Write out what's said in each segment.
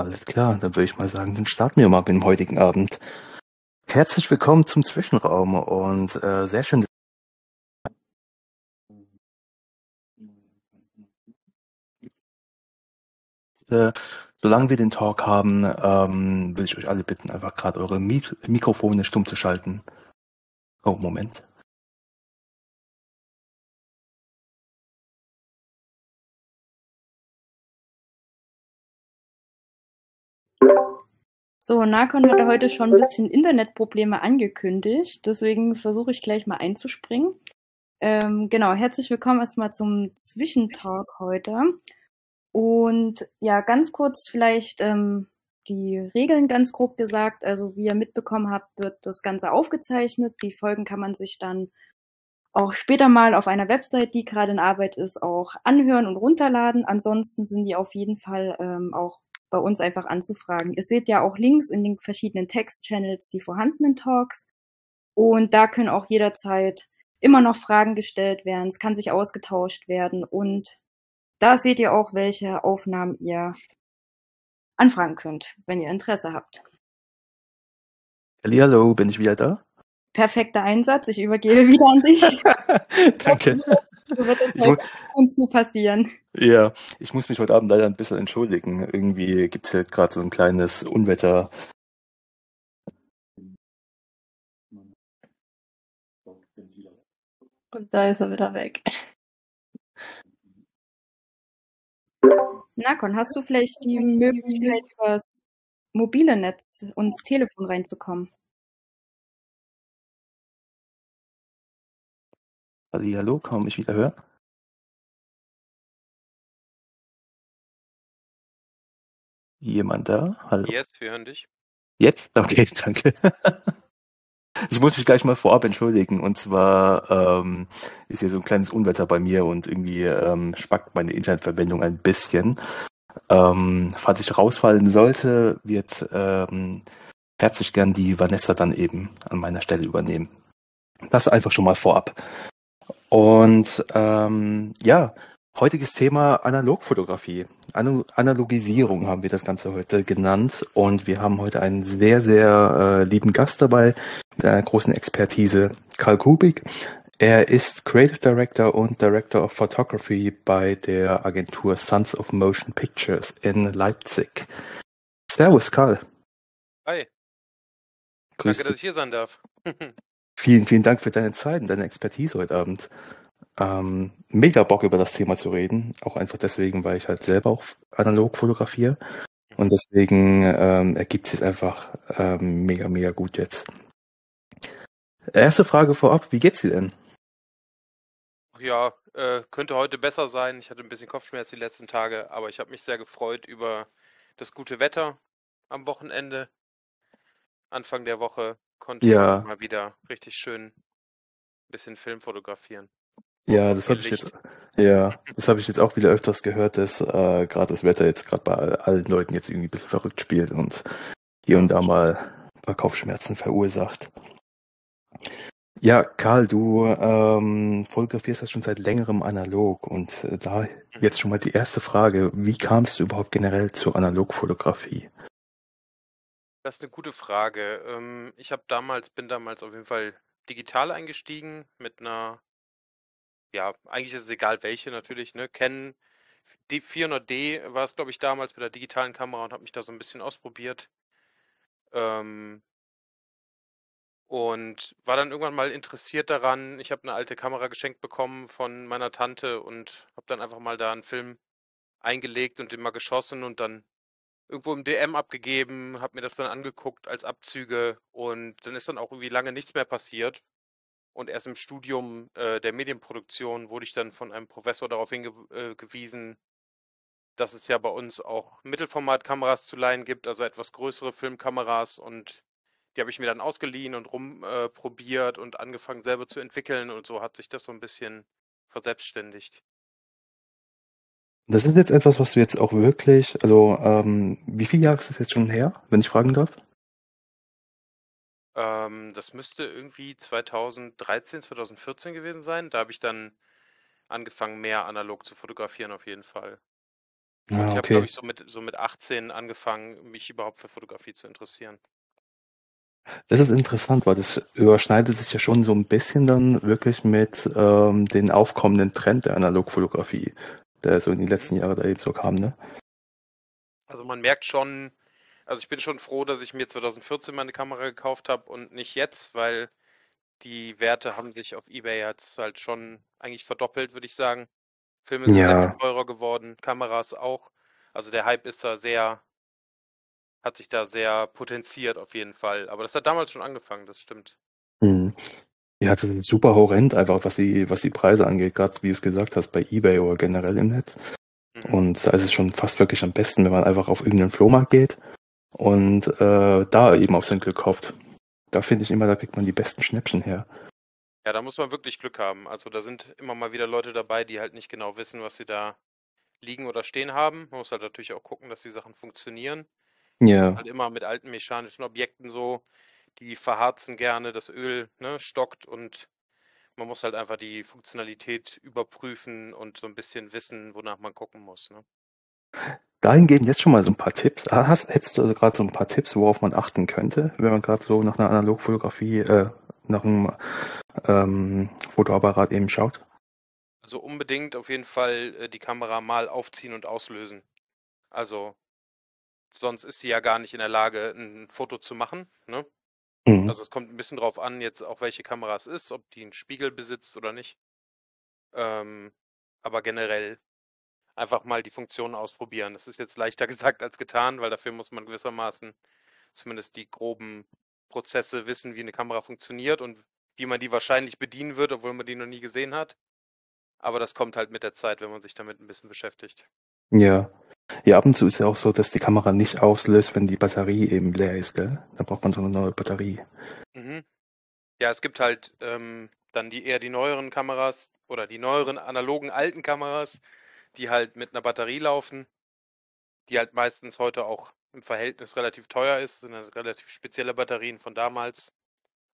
Alles klar, dann würde ich mal sagen, dann starten wir mal mit dem heutigen Abend. Herzlich willkommen zum Zwischenraum und äh, sehr schön. Äh, solange wir den Talk haben, ähm, will ich euch alle bitten, einfach gerade eure Mik Mikrofone stumm zu schalten. Oh, Moment. So, Nakon hatte heute schon ein bisschen Internetprobleme angekündigt, deswegen versuche ich gleich mal einzuspringen. Ähm, genau, herzlich willkommen erstmal zum Zwischentalk heute. Und ja, ganz kurz vielleicht ähm, die Regeln ganz grob gesagt. Also wie ihr mitbekommen habt, wird das Ganze aufgezeichnet. Die Folgen kann man sich dann auch später mal auf einer Website, die gerade in Arbeit ist, auch anhören und runterladen. Ansonsten sind die auf jeden Fall ähm, auch bei uns einfach anzufragen. Ihr seht ja auch Links in den verschiedenen Text-Channels die vorhandenen Talks. Und da können auch jederzeit immer noch Fragen gestellt werden. Es kann sich ausgetauscht werden. Und da seht ihr auch, welche Aufnahmen ihr anfragen könnt, wenn ihr Interesse habt. Hallo, bin ich wieder da? Perfekter Einsatz. Ich übergebe wieder an dich. Danke. So wird es heute und zu passieren. Ja, ich muss mich heute Abend leider ein bisschen entschuldigen. Irgendwie gibt es halt gerade so ein kleines Unwetter. Und da ist er wieder weg. Nakon, hast du vielleicht die Möglichkeit, übers mobile Netz ins Telefon reinzukommen? Hallo, kann man mich wieder hören? Jemand da? Hallo? Jetzt, wir hören dich. Jetzt? Okay, danke. Ich muss mich gleich mal vorab entschuldigen. Und zwar ähm, ist hier so ein kleines Unwetter bei mir und irgendwie ähm, spackt meine Internetverbindung ein bisschen. Ähm, falls ich rausfallen sollte, wird ähm, herzlich gern die Vanessa dann eben an meiner Stelle übernehmen. Das einfach schon mal vorab. Und ähm, ja, heutiges Thema Analogfotografie. An Analogisierung haben wir das Ganze heute genannt. Und wir haben heute einen sehr, sehr äh, lieben Gast dabei mit einer großen Expertise, Karl Kubik. Er ist Creative Director und Director of Photography bei der Agentur Sons of Motion Pictures in Leipzig. Servus, Karl. Hi. Grüß Danke, dass ich hier sein darf. Vielen, vielen Dank für deine Zeit und deine Expertise heute Abend. Ähm, mega Bock über das Thema zu reden. Auch einfach deswegen, weil ich halt selber auch analog fotografiere. Und deswegen ähm, ergibt es einfach ähm, mega, mega gut jetzt. Erste Frage vorab, wie geht's dir denn? Ja, äh, könnte heute besser sein. Ich hatte ein bisschen Kopfschmerz die letzten Tage, aber ich habe mich sehr gefreut über das gute Wetter am Wochenende. Anfang der Woche konnte ja. ich mal wieder richtig schön ein bisschen Film fotografieren. Ja, das habe ich jetzt, ja, das habe ich jetzt auch wieder öfters gehört, dass äh, gerade das Wetter jetzt gerade bei allen Leuten jetzt irgendwie ein bisschen verrückt spielt und hier und da mal ein paar Kopfschmerzen verursacht. Ja, Karl, du ähm, fotografierst das schon seit längerem analog und äh, da jetzt schon mal die erste Frage, wie kamst du überhaupt generell zur Analogfotografie? Das ist eine gute Frage. Ähm, ich habe damals, bin damals auf jeden Fall digital eingestiegen mit einer, ja, eigentlich ist es egal welche natürlich, ne? Canon D400D war es, glaube ich, damals mit der digitalen Kamera und habe mich da so ein bisschen ausprobiert. Ähm, und war dann irgendwann mal interessiert daran. Ich habe eine alte Kamera geschenkt bekommen von meiner Tante und habe dann einfach mal da einen Film eingelegt und den mal geschossen und dann irgendwo im DM abgegeben, habe mir das dann angeguckt als Abzüge und dann ist dann auch irgendwie lange nichts mehr passiert. Und erst im Studium äh, der Medienproduktion wurde ich dann von einem Professor darauf hingewiesen, äh, dass es ja bei uns auch Mittelformatkameras zu leihen gibt, also etwas größere Filmkameras und die habe ich mir dann ausgeliehen und rumprobiert äh, und angefangen selber zu entwickeln und so hat sich das so ein bisschen verselbstständigt. Das ist jetzt etwas, was du jetzt auch wirklich, also ähm, wie viele Jahre ist das jetzt schon her, wenn ich fragen darf? Ähm, das müsste irgendwie 2013, 2014 gewesen sein. Da habe ich dann angefangen, mehr analog zu fotografieren auf jeden Fall. Und ich Ah, habe, okay. glaube ich, so mit, so mit 18 angefangen, mich überhaupt für Fotografie zu interessieren. Das ist interessant, weil das überschneidet sich ja schon so ein bisschen dann wirklich mit ähm, den aufkommenden Trend der Analogfotografie, der so in den letzten Jahren da eben so kam, ne? Also man merkt schon, also ich bin schon froh, dass ich mir 2014 meine Kamera gekauft habe und nicht jetzt, weil die Werte haben sich auf eBay jetzt halt schon eigentlich verdoppelt, würde ich sagen. Filme sind sehr Ja. viel teurer geworden, Kameras auch. Also der Hype ist da sehr, hat sich da sehr potenziert auf jeden Fall. Aber das hat damals schon angefangen, das stimmt. Mhm. Ja, das ist super horrend einfach, was die, was die Preise angeht, gerade wie du es gesagt hast, bei eBay oder generell im Netz. Mhm. Und da ist es schon fast wirklich am besten, wenn man einfach auf irgendeinen Flohmarkt geht und äh, da eben auf sein Glück hofft. Da finde ich immer, da kriegt man die besten Schnäppchen her. Ja, da muss man wirklich Glück haben. Also da sind immer mal wieder Leute dabei, die halt nicht genau wissen, was sie da liegen oder stehen haben. Man muss halt natürlich auch gucken, dass die Sachen funktionieren. Ja, Halt immer mit alten mechanischen Objekten so, die verharzen gerne, das Öl ne, stockt und man muss halt einfach die Funktionalität überprüfen und so ein bisschen wissen, wonach man gucken muss. Ne? dahingehend jetzt schon mal so ein paar Tipps. Ah, Hast, hättest du also gerade so ein paar Tipps, worauf man achten könnte, wenn man gerade so nach einer Analogfotografie, äh, nach einem ähm, Fotoapparat eben schaut? Also unbedingt auf jeden Fall äh, die Kamera mal aufziehen und auslösen. Also sonst ist sie ja gar nicht in der Lage, ein Foto zu machen. Ne? Mhm. Also es kommt ein bisschen drauf an, jetzt auch welche Kamera es ist, ob die einen Spiegel besitzt oder nicht. Ähm, aber generell einfach mal die Funktionen ausprobieren. Das ist jetzt leichter gesagt als getan, weil dafür muss man gewissermaßen zumindest die groben Prozesse wissen, wie eine Kamera funktioniert und wie man die wahrscheinlich bedienen wird, obwohl man die noch nie gesehen hat. Aber das kommt halt mit der Zeit, wenn man sich damit ein bisschen beschäftigt. Ja. Ja, ab und zu ist ja auch so, dass die Kamera nicht auslöst, wenn die Batterie eben leer ist, gell? Da braucht man so eine neue Batterie. Mhm. Ja, es gibt halt ähm, dann die eher die neueren Kameras oder die neueren analogen alten Kameras, die halt mit einer Batterie laufen, die halt meistens heute auch im Verhältnis relativ teuer ist, sind also relativ spezielle Batterien von damals.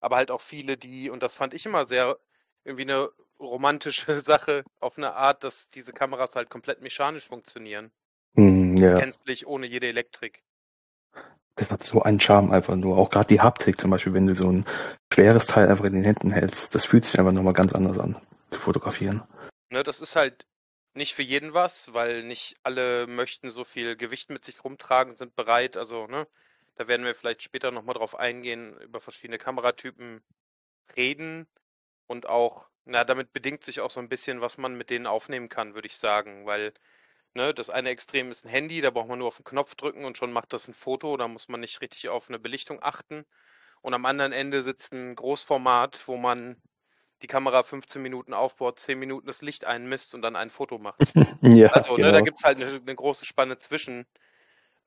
Aber halt auch viele, die, und das fand ich immer sehr irgendwie eine romantische Sache auf eine Art, dass diese Kameras halt komplett mechanisch funktionieren. Ja, Gänzlich ohne jede Elektrik. das hat so einen Charme einfach nur. Auch gerade die Haptik zum Beispiel, wenn du so ein schweres Teil einfach in den Händen hältst, das fühlt sich einfach nochmal ganz anders an, zu fotografieren. Ne, das ist halt nicht für jeden was, weil nicht alle möchten so viel Gewicht mit sich rumtragen, sind bereit. Also, ne, da werden wir vielleicht später nochmal drauf eingehen, über verschiedene Kameratypen reden und auch, na, damit bedingt sich auch so ein bisschen, was man mit denen aufnehmen kann, würde ich sagen, weil, ne, das eine Extrem ist ein Handy, da braucht man nur auf den Knopf drücken und schon macht das ein Foto, da muss man nicht richtig auf eine Belichtung achten. Und am anderen Ende sitzt ein Großformat, wo man die Kamera 15 Minuten aufbaut, 10 Minuten das Licht einmisst und dann ein Foto macht. ja, Also, ne, da genau. gibt es halt eine, eine große Spanne zwischen,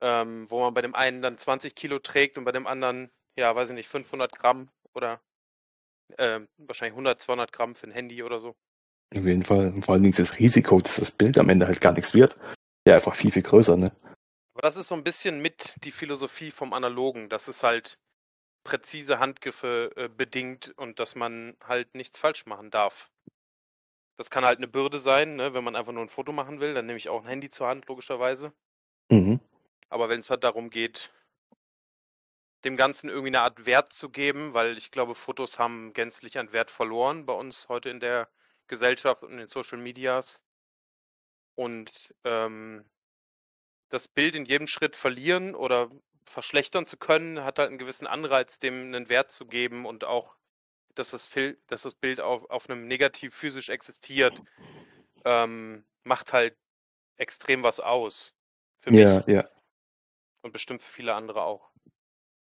ähm, wo man bei dem einen dann 20 Kilo trägt und bei dem anderen, ja, weiß ich nicht, 500 Gramm oder ähm, wahrscheinlich 100, 200 Gramm für ein Handy oder so. Auf jeden Fall. Und vor allen Dingen ist das Risiko, dass das Bild am Ende halt gar nichts wird, ja einfach viel, viel größer, ne? Aber das ist so ein bisschen mit die Philosophie vom Analogen, dass es halt präzise Handgriffe äh, bedingt und dass man halt nichts falsch machen darf. Das kann halt eine Bürde sein, ne? wenn man einfach nur ein Foto machen will, dann nehme ich auch ein Handy zur Hand, logischerweise. Mhm. Aber wenn es halt darum geht, dem Ganzen irgendwie eine Art Wert zu geben, weil ich glaube, Fotos haben gänzlich an Wert verloren bei uns heute in der Gesellschaft und in den Social Medias. Und ähm, das Bild in jedem Schritt verlieren oder verschlechtern zu können, hat halt einen gewissen Anreiz, dem einen Wert zu geben und auch, dass das, dass das Bild auf, auf einem Negativ physisch existiert, ähm, macht halt extrem was aus. Für mich Ja, ja. und bestimmt für viele andere auch.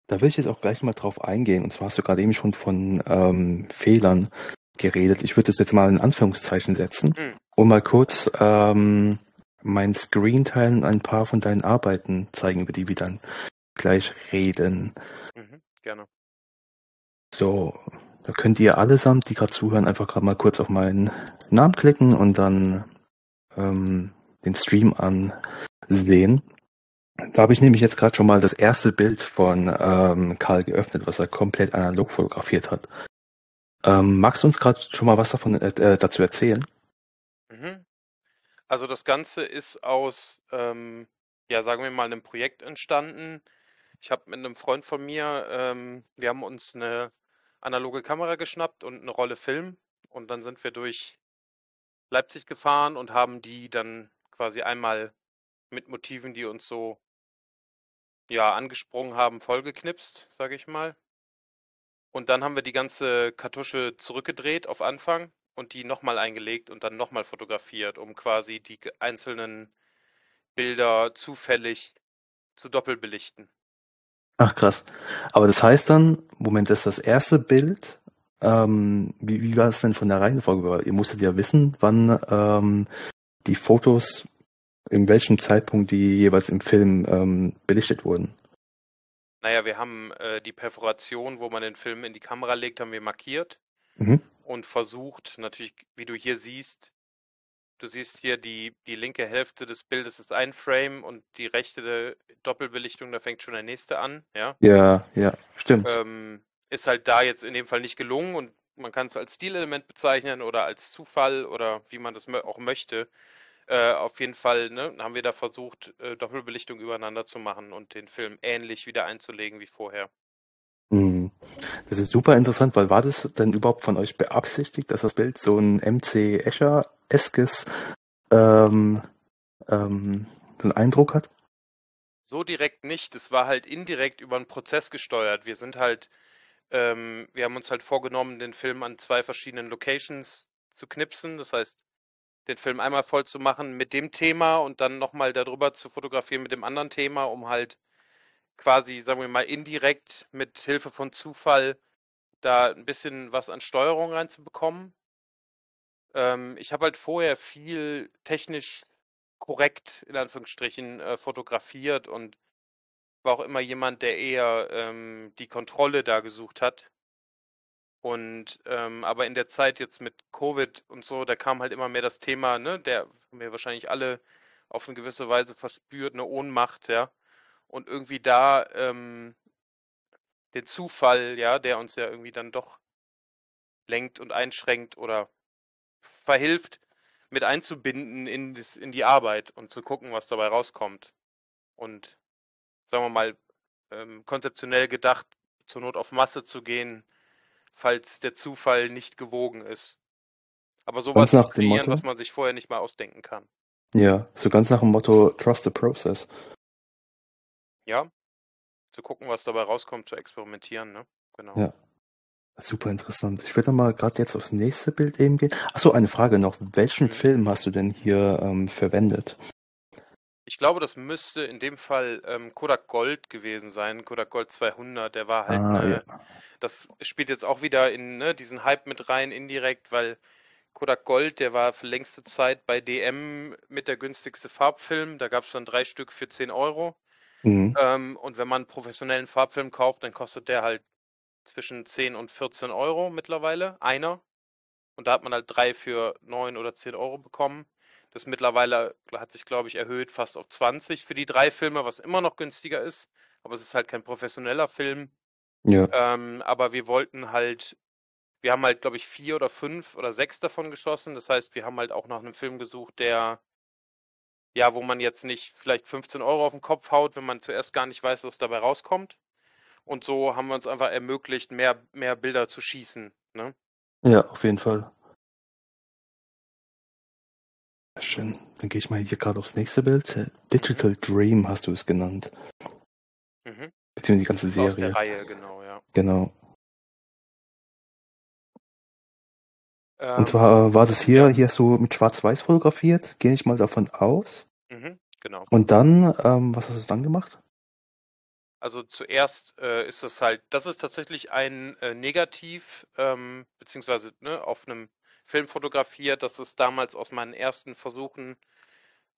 Da will ich jetzt auch gleich mal drauf eingehen. Und zwar hast du gerade eben schon von ähm, Fehlern geredet. Ich würde das jetzt mal in Anführungszeichen setzen Hm. und mal kurz ähm, mein Screen teilen und ein paar von deinen Arbeiten zeigen, über die wir dann gleich reden. Mhm, gerne. So, da könnt ihr allesamt, die gerade zuhören, einfach gerade mal kurz auf meinen Namen klicken und dann ähm, den Stream ansehen. Da habe ich nämlich jetzt gerade schon mal das erste Bild von ähm, Karl geöffnet, was er komplett analog fotografiert hat. Ähm, magst du uns gerade schon mal was davon äh, äh, dazu erzählen? Mhm. Also das Ganze ist aus, ähm, ja, sagen wir mal, einem Projekt entstanden. Ich habe mit einem Freund von mir, ähm, wir haben uns eine analoge Kamera geschnappt und eine Rolle Film und dann sind wir durch Leipzig gefahren und haben die dann quasi einmal mit Motiven, die uns so ja angesprungen haben, vollgeknipst, sage ich mal. Und dann haben wir die ganze Kartusche zurückgedreht auf Anfang und die nochmal eingelegt und dann nochmal fotografiert, um quasi die einzelnen Bilder zufällig zu doppelbelichten. Ach krass. Aber das heißt dann, Moment, das ist das erste Bild. Ähm, wie, wie war es denn von der Reihenfolge? Ihr musstet ja wissen, wann ähm, die Fotos, in welchem Zeitpunkt die jeweils im Film ähm, belichtet wurden. Naja, wir haben äh, die Perforation, wo man den Film in die Kamera legt, haben wir markiert Mhm. und versucht, natürlich, wie du hier siehst, du siehst hier die, die linke Hälfte des Bildes ist ein Frame und die rechte Doppelbelichtung, da fängt schon der nächste an, ja. Ja, ja, stimmt. Ähm, ist halt da jetzt in dem Fall nicht gelungen und man kann es als Stilelement bezeichnen oder als Zufall oder wie man das auch möchte. Äh, auf jeden Fall ne, haben wir da versucht, äh, Doppelbelichtung übereinander zu machen und den Film ähnlich wieder einzulegen wie vorher. Mhm. Das ist super interessant, weil war das denn überhaupt von euch beabsichtigt, dass das Bild so ein MC Escher-eskes ähm, ähm, einen Eindruck hat? So direkt nicht. Es war halt indirekt über einen Prozess gesteuert. Wir sind halt, ähm, wir haben uns halt vorgenommen, den Film an zwei verschiedenen Locations zu knipsen. Das heißt, den Film einmal voll zu machen mit dem Thema und dann nochmal darüber zu fotografieren mit dem anderen Thema, um halt quasi, sagen wir mal, indirekt mit Hilfe von Zufall da ein bisschen was an Steuerung reinzubekommen. Ähm, ich habe halt vorher viel technisch korrekt, in Anführungsstrichen, äh, fotografiert und war auch immer jemand, der eher ähm, die Kontrolle da gesucht hat. Und ähm, aber in der Zeit jetzt mit Covid und so, da kam halt immer mehr das Thema, ne, der haben wir wahrscheinlich alle auf eine gewisse Weise verspürt, eine Ohnmacht, ja. Und irgendwie da ähm, den Zufall, ja, der uns ja irgendwie dann doch lenkt und einschränkt oder verhilft, mit einzubinden in, das, in die Arbeit und zu gucken, was dabei rauskommt. Und sagen wir mal, ähm, konzeptionell gedacht, zur Not auf Masse zu gehen, falls der Zufall nicht gewogen ist. Aber sowas Ganz nach dem kreieren, Motto? was man sich vorher nicht mal ausdenken kann. Ja, so ganz nach dem Motto Trust the Process. Ja? Zu gucken, was dabei rauskommt, zu experimentieren, ne? Genau. Ja. Super interessant. Ich würde mal gerade jetzt aufs nächste Bild eben gehen. Achso, eine Frage noch. Welchen Mhm. Film hast du denn hier ähm, verwendet? Ich glaube, das müsste in dem Fall ähm, Kodak Gold gewesen sein, Kodak Gold 200. Der war halt, Ah, äh, ja. das spielt jetzt auch wieder in ne, diesen Hype mit rein, indirekt, weil Kodak Gold, der war für längste Zeit bei DM mit der günstigste Farbfilm. Da gab es dann drei Stück für 10 Euro. Mhm. Ähm, und wenn man einen professionellen Farbfilm kauft, dann kostet der halt zwischen 10 und 14 Euro mittlerweile, einer. Und da hat man halt drei für 9 oder 10 Euro bekommen. Das mittlerweile hat sich, glaube ich, erhöht fast auf 20 für die drei Filme, was immer noch günstiger ist. Aber es ist halt kein professioneller Film. Ja. Ähm, aber wir wollten halt, wir haben halt, glaube ich, vier oder fünf oder sechs davon geschossen. Das heißt, wir haben halt auch nach einem Film gesucht, der, ja, wo man jetzt nicht vielleicht 15 Euro auf den Kopf haut, wenn man zuerst gar nicht weiß, was dabei rauskommt. Und so haben wir uns einfach ermöglicht, mehr, mehr Bilder zu schießen. Ne? Ja, auf jeden Fall. Schön. Dann gehe ich mal hier gerade aufs nächste Bild. Digital Dream hast du es genannt. Mhm. Beziehungsweise die ganze Aus der Serie. Reihe, genau, ja. Genau. Ähm, Und zwar war das hier, hier hast du mit Schwarz-Weiß fotografiert, gehe ich mal davon aus. mhm, genau. Und dann, ähm, was hast du dann gemacht? Also zuerst äh, ist das halt, das ist tatsächlich ein äh, Negativ, ähm, beziehungsweise ne, auf einem Film fotografiert. Das ist damals aus meinen ersten Versuchen,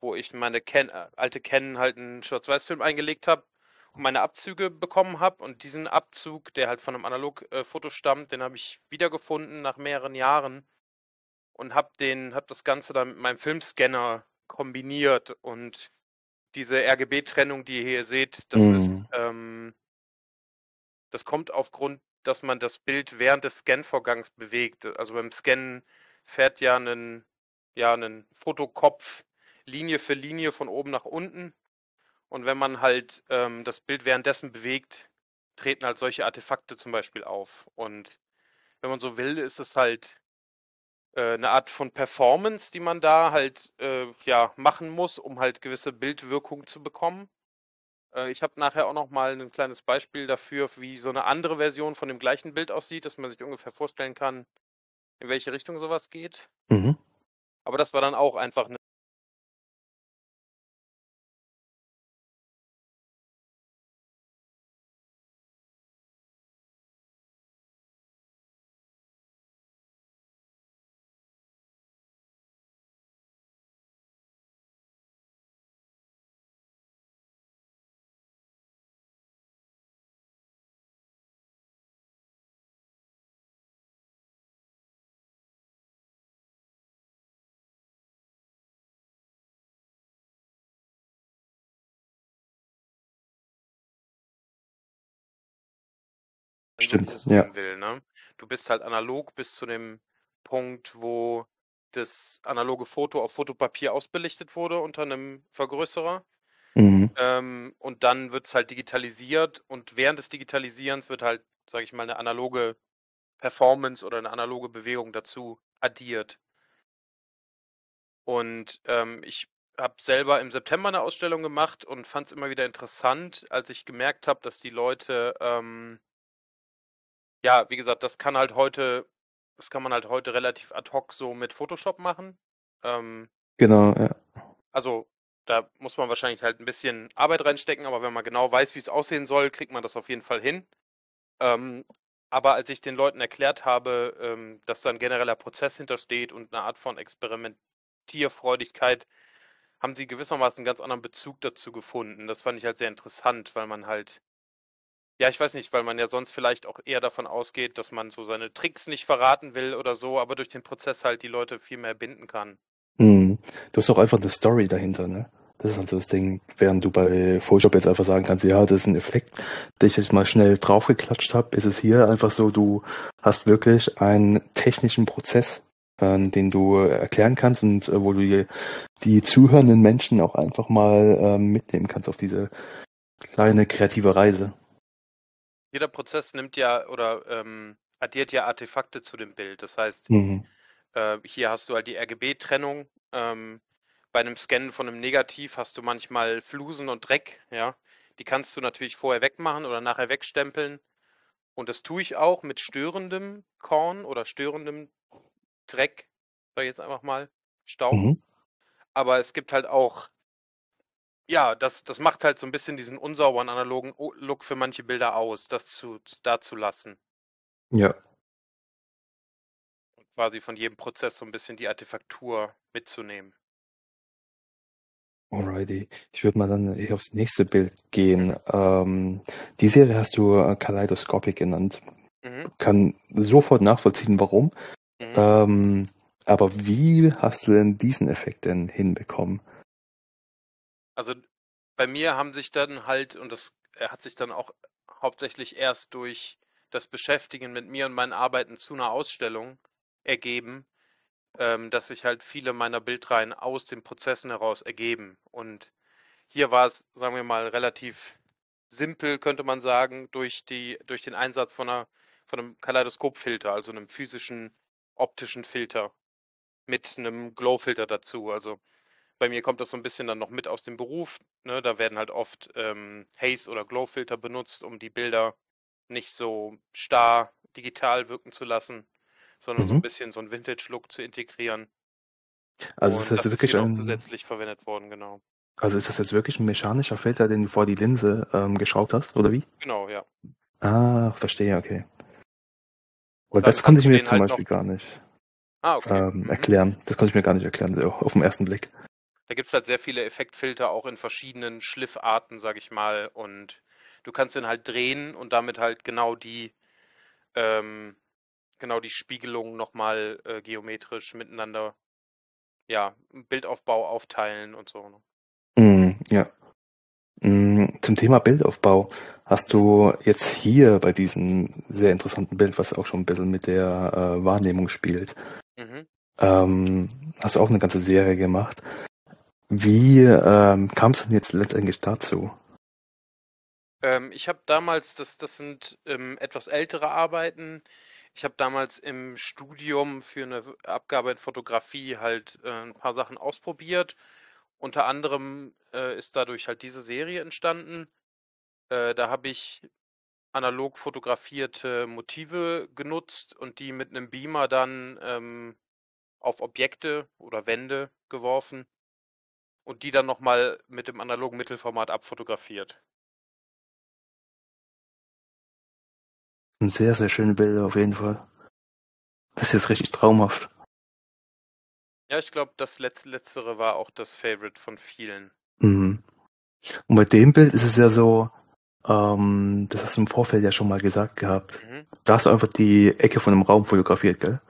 wo ich meine Ken äh, alte Canon halt einen Schwarz-Weiß-Film eingelegt habe und meine Abzüge bekommen habe. Und diesen Abzug, der halt von einem Analog-Foto stammt, den habe ich wiedergefunden nach mehreren Jahren und habe den, habe das Ganze dann mit meinem Filmscanner kombiniert und diese RGB-Trennung, die ihr hier seht, das ist, Mhm. ähm, das kommt aufgrund, dass man das Bild während des Scan-Vorgangs bewegt. Also beim Scannen fährt ja ein, ja, ein Fotokopf Linie für Linie von oben nach unten. Und wenn man halt ähm, das Bild währenddessen bewegt, treten halt solche Artefakte zum Beispiel auf. Und wenn man so will, ist es halt äh, eine Art von Performance, die man da halt äh, ja machen muss, um halt gewisse Bildwirkung zu bekommen. Äh, ich habe nachher auch noch mal ein kleines Beispiel dafür, wie so eine andere Version von dem gleichen Bild aussieht, dass man sich ungefähr vorstellen kann, in welche Richtung sowas geht. Mhm. Aber das war dann auch einfach eine Stimmt, ja. will, ne? Du bist halt analog bis zu dem Punkt, wo das analoge Foto auf Fotopapier ausbelichtet wurde unter einem Vergrößerer. Mhm. Ähm, und dann wird es halt digitalisiert und während des Digitalisierens wird halt, sage ich mal, eine analoge Performance oder eine analoge Bewegung dazu addiert. Und ähm, ich habe selber im September eine Ausstellung gemacht und fand es immer wieder interessant, als ich gemerkt habe, dass die Leute ähm, ja, wie gesagt, das kann halt heute, das kann man halt heute relativ ad hoc so mit Photoshop machen. Ähm, Genau, ja. also da muss man wahrscheinlich halt ein bisschen Arbeit reinstecken, aber wenn man genau weiß, wie es aussehen soll, kriegt man das auf jeden Fall hin. Ähm, aber als ich den Leuten erklärt habe, ähm, dass da ein genereller Prozess hintersteht und eine Art von Experimentierfreudigkeit, haben sie gewissermaßen einen ganz anderen Bezug dazu gefunden. Das fand ich halt sehr interessant, weil man halt ja, ich weiß nicht, weil man ja sonst vielleicht auch eher davon ausgeht, dass man so seine Tricks nicht verraten will oder so, aber durch den Prozess halt die Leute viel mehr binden kann. Mhm. Du hast auch einfach eine Story dahinter, ne? Das ist halt so das Ding, während du bei Photoshop jetzt einfach sagen kannst, ja, das ist ein Effekt, den ich jetzt mal schnell draufgeklatscht habe, ist es hier einfach so, du hast wirklich einen technischen Prozess, äh, den du erklären kannst und äh, wo du die, die zuhörenden Menschen auch einfach mal äh, mitnehmen kannst auf diese kleine kreative Reise. Jeder Prozess nimmt ja oder ähm, addiert ja Artefakte zu dem Bild. Das heißt, Mhm. äh, hier hast du halt die RGB-Trennung. Ähm, bei einem Scannen von einem Negativ hast du manchmal Flusen und Dreck, ja. Die kannst du natürlich vorher wegmachen oder nachher wegstempeln. Und das tue ich auch mit störendem Korn oder störendem Dreck, sag ich jetzt einfach mal, Staub. Mhm. Aber es gibt halt auch, ja, das, das macht halt so ein bisschen diesen unsauberen analogen Look für manche Bilder aus, das zu, da zu lassen. Ja. Und quasi von jedem Prozess so ein bisschen die Artefaktur mitzunehmen. Alrighty. Ich würde mal dann hier aufs nächste Bild gehen. Ähm, die Serie hast du äh, Kaleidoscopic genannt. Mhm. Kann sofort nachvollziehen, warum. Mhm. Ähm, aber wie hast du denn diesen Effekt denn hinbekommen? Also bei mir haben sich dann halt, und das hat sich dann auch hauptsächlich erst durch das Beschäftigen mit mir und meinen Arbeiten zu einer Ausstellung ergeben, ähm, dass sich halt viele meiner Bildreihen aus den Prozessen heraus ergeben. Und hier war es, sagen wir mal, relativ simpel, könnte man sagen, durch die, durch den Einsatz von einer, von einem Kaleidoskopfilter, also einem physischen optischen Filter mit einem Glowfilter dazu. Also bei mir kommt das so ein bisschen dann noch mit aus dem Beruf. Ne? Da werden halt oft ähm, Haze- oder Glowfilter benutzt, um die Bilder nicht so starr digital wirken zu lassen, sondern so ein Mhm. bisschen so einen Vintage-Look zu integrieren. Also Und ist das, das ist wirklich ein, zusätzlich verwendet worden, genau. also ist das jetzt wirklich ein mechanischer Filter, den du vor die Linse ähm, geschraubt hast, oder wie? Genau, ja. Ah, verstehe, okay. Weil das konnte ich mir zum halt Beispiel noch- gar nicht Ah, okay. ähm, Mhm. erklären. Das konnte ich mir gar nicht erklären, so auf den ersten Blick. Da gibt es halt sehr viele Effektfilter, auch in verschiedenen Schliffarten, sag ich mal. Und du kannst den halt drehen und damit halt genau die, ähm, genau die Spiegelung nochmal äh, geometrisch miteinander, ja, Bildaufbau aufteilen und so. Ne? Mm, ja. Mm, zum Thema Bildaufbau hast du jetzt hier bei diesem sehr interessanten Bild, was auch schon ein bisschen mit der äh, Wahrnehmung spielt, Mhm. ähm, hast du auch eine ganze Serie gemacht. Wie ähm, kam es denn jetzt letztendlich dazu? Ähm, ich habe damals, das, das sind ähm, etwas ältere Arbeiten. Ich habe damals im Studium für eine Abgabe in Fotografie halt äh, ein paar Sachen ausprobiert. Unter anderem äh, ist dadurch halt diese Serie entstanden. Äh, da habe ich analog fotografierte Motive genutzt und die mit einem Beamer dann ähm, auf Objekte oder Wände geworfen und die dann nochmal mit dem analogen Mittelformat abfotografiert. Sehr, sehr schöne Bilder auf jeden Fall. Das ist richtig traumhaft. Ja, ich glaube, das Letz Letztere war auch das Favorite von vielen. Mhm. Und bei dem Bild ist es ja so, ähm, das hast du im Vorfeld ja schon mal gesagt gehabt. Mhm. Da hast du einfach die Ecke von einem Raum fotografiert, gell?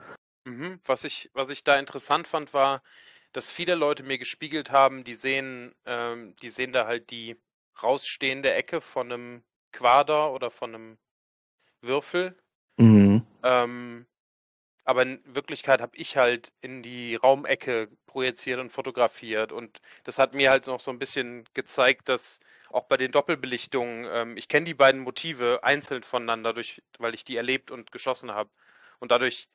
Mhm. Was ich, was ich da interessant fand, war, dass viele Leute mir gespiegelt haben, die sehen, ähm, die sehen da halt die rausstehende Ecke von einem Quader oder von einem Würfel. Mhm. Ähm, aber in Wirklichkeit habe ich halt in die Raumecke projiziert und fotografiert. Und das hat mir halt noch so ein bisschen gezeigt, dass auch bei den Doppelbelichtungen, ähm, ich kenne die beiden Motive einzeln voneinander, durch, weil ich die erlebt und geschossen habe. Und dadurch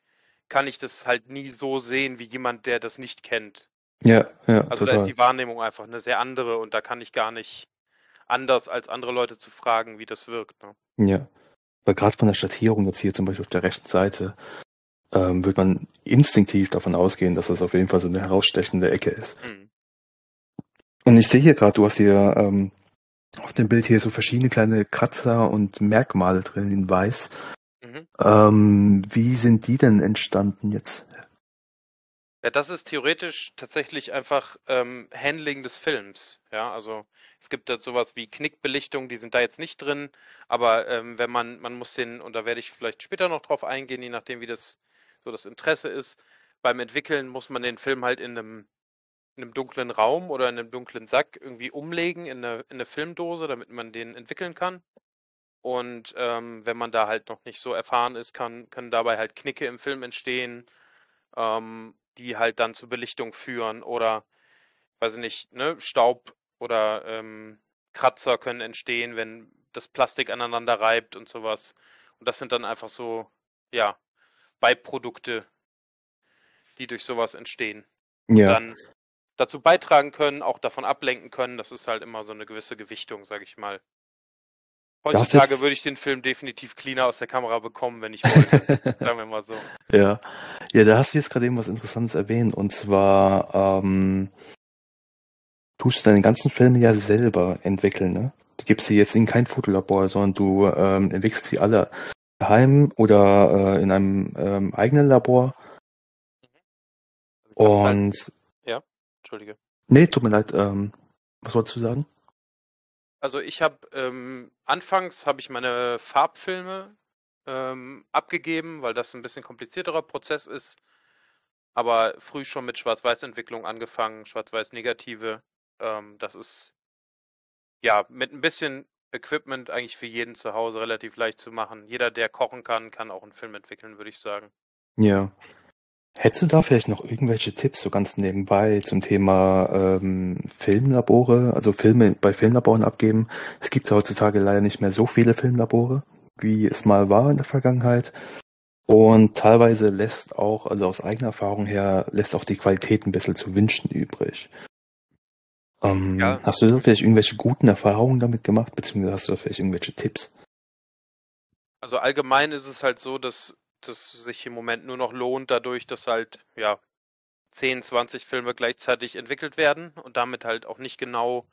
kann ich das halt nie so sehen wie jemand, der das nicht kennt. Ja, ja. Also da ist die Wahrnehmung einfach eine sehr andere und da kann ich gar nicht anders als andere Leute zu fragen, wie das wirkt. Ne? Ja. Weil gerade von der Schattierung jetzt hier zum Beispiel auf der rechten Seite ähm, wird man instinktiv davon ausgehen, dass das auf jeden Fall so eine herausstechende Ecke ist. Mhm. Und ich sehe hier gerade, du hast hier ähm, auf dem Bild hier so verschiedene kleine Kratzer und Merkmale drin in weiß. Mhm. Ähm, wie sind die denn entstanden jetzt? Ja, das ist theoretisch tatsächlich einfach ähm, Handling des Films. Ja, also es gibt da sowas wie Knickbelichtung, die sind da jetzt nicht drin, aber ähm, wenn man, man muss den, und da werde ich vielleicht später noch drauf eingehen, je nachdem, wie das so das Interesse ist, beim Entwickeln muss man den Film halt in einem, in einem dunklen Raum oder in einem dunklen Sack irgendwie umlegen in eine, in eine Filmdose, damit man den entwickeln kann. Und ähm, wenn man da halt noch nicht so erfahren ist, kann, können dabei halt Knicke im Film entstehen, ähm, die halt dann zur Belichtung führen oder, weiß ich nicht, ne, Staub oder ähm, Kratzer können entstehen, wenn das Plastik aneinander reibt und sowas. Und das sind dann einfach so, ja, Beiprodukte, die durch sowas entstehen. Und Ja, dann dazu beitragen können, auch davon ablenken können. Das ist halt immer so eine gewisse Gewichtung, sage ich mal. Heutzutage jetzt- würde ich den Film definitiv cleaner aus der Kamera bekommen, wenn ich wollte. sagen wir mal so. ja. Ja, da hast du jetzt gerade eben was Interessantes erwähnt und zwar ähm, tust du deine ganzen Filme ja selber entwickeln, ne? Du gibst sie jetzt in kein Fotolabor, sondern du ähm, entwickelst sie alle daheim oder äh, in einem ähm, eigenen Labor. Also ich hab's halt, Und Entschuldige. nee, tut mir leid, ähm, was wolltest du sagen? Also ich habe ähm, anfangs habe ich meine Farbfilme ähm, abgegeben, weil das ein bisschen komplizierterer Prozess ist. Aber früh schon mit Schwarz-Weiß-Entwicklung angefangen, Schwarz-Weiß-Negative. Ähm, das ist ja mit ein bisschen Equipment eigentlich für jeden zu Hause relativ leicht zu machen. Jeder, der kochen kann, kann auch einen Film entwickeln, würde ich sagen. Ja. Hättest du da vielleicht noch irgendwelche Tipps so ganz nebenbei zum Thema ähm, Filmlabore, also Filme bei Filmlaboren abgeben? Es gibt heutzutage leider nicht mehr so viele Filmlabore, wie es mal war in der Vergangenheit. Und teilweise lässt auch, also aus eigener Erfahrung her, lässt auch die Qualität ein bisschen zu wünschen übrig. Ähm, Ja. Hast du da vielleicht irgendwelche guten Erfahrungen damit gemacht, beziehungsweise hast du da vielleicht irgendwelche Tipps? Also allgemein ist es halt so, dass das sich im Moment nur noch lohnt, dadurch, dass halt ja 10, 20 Filme gleichzeitig entwickelt werden und damit halt auch nicht genau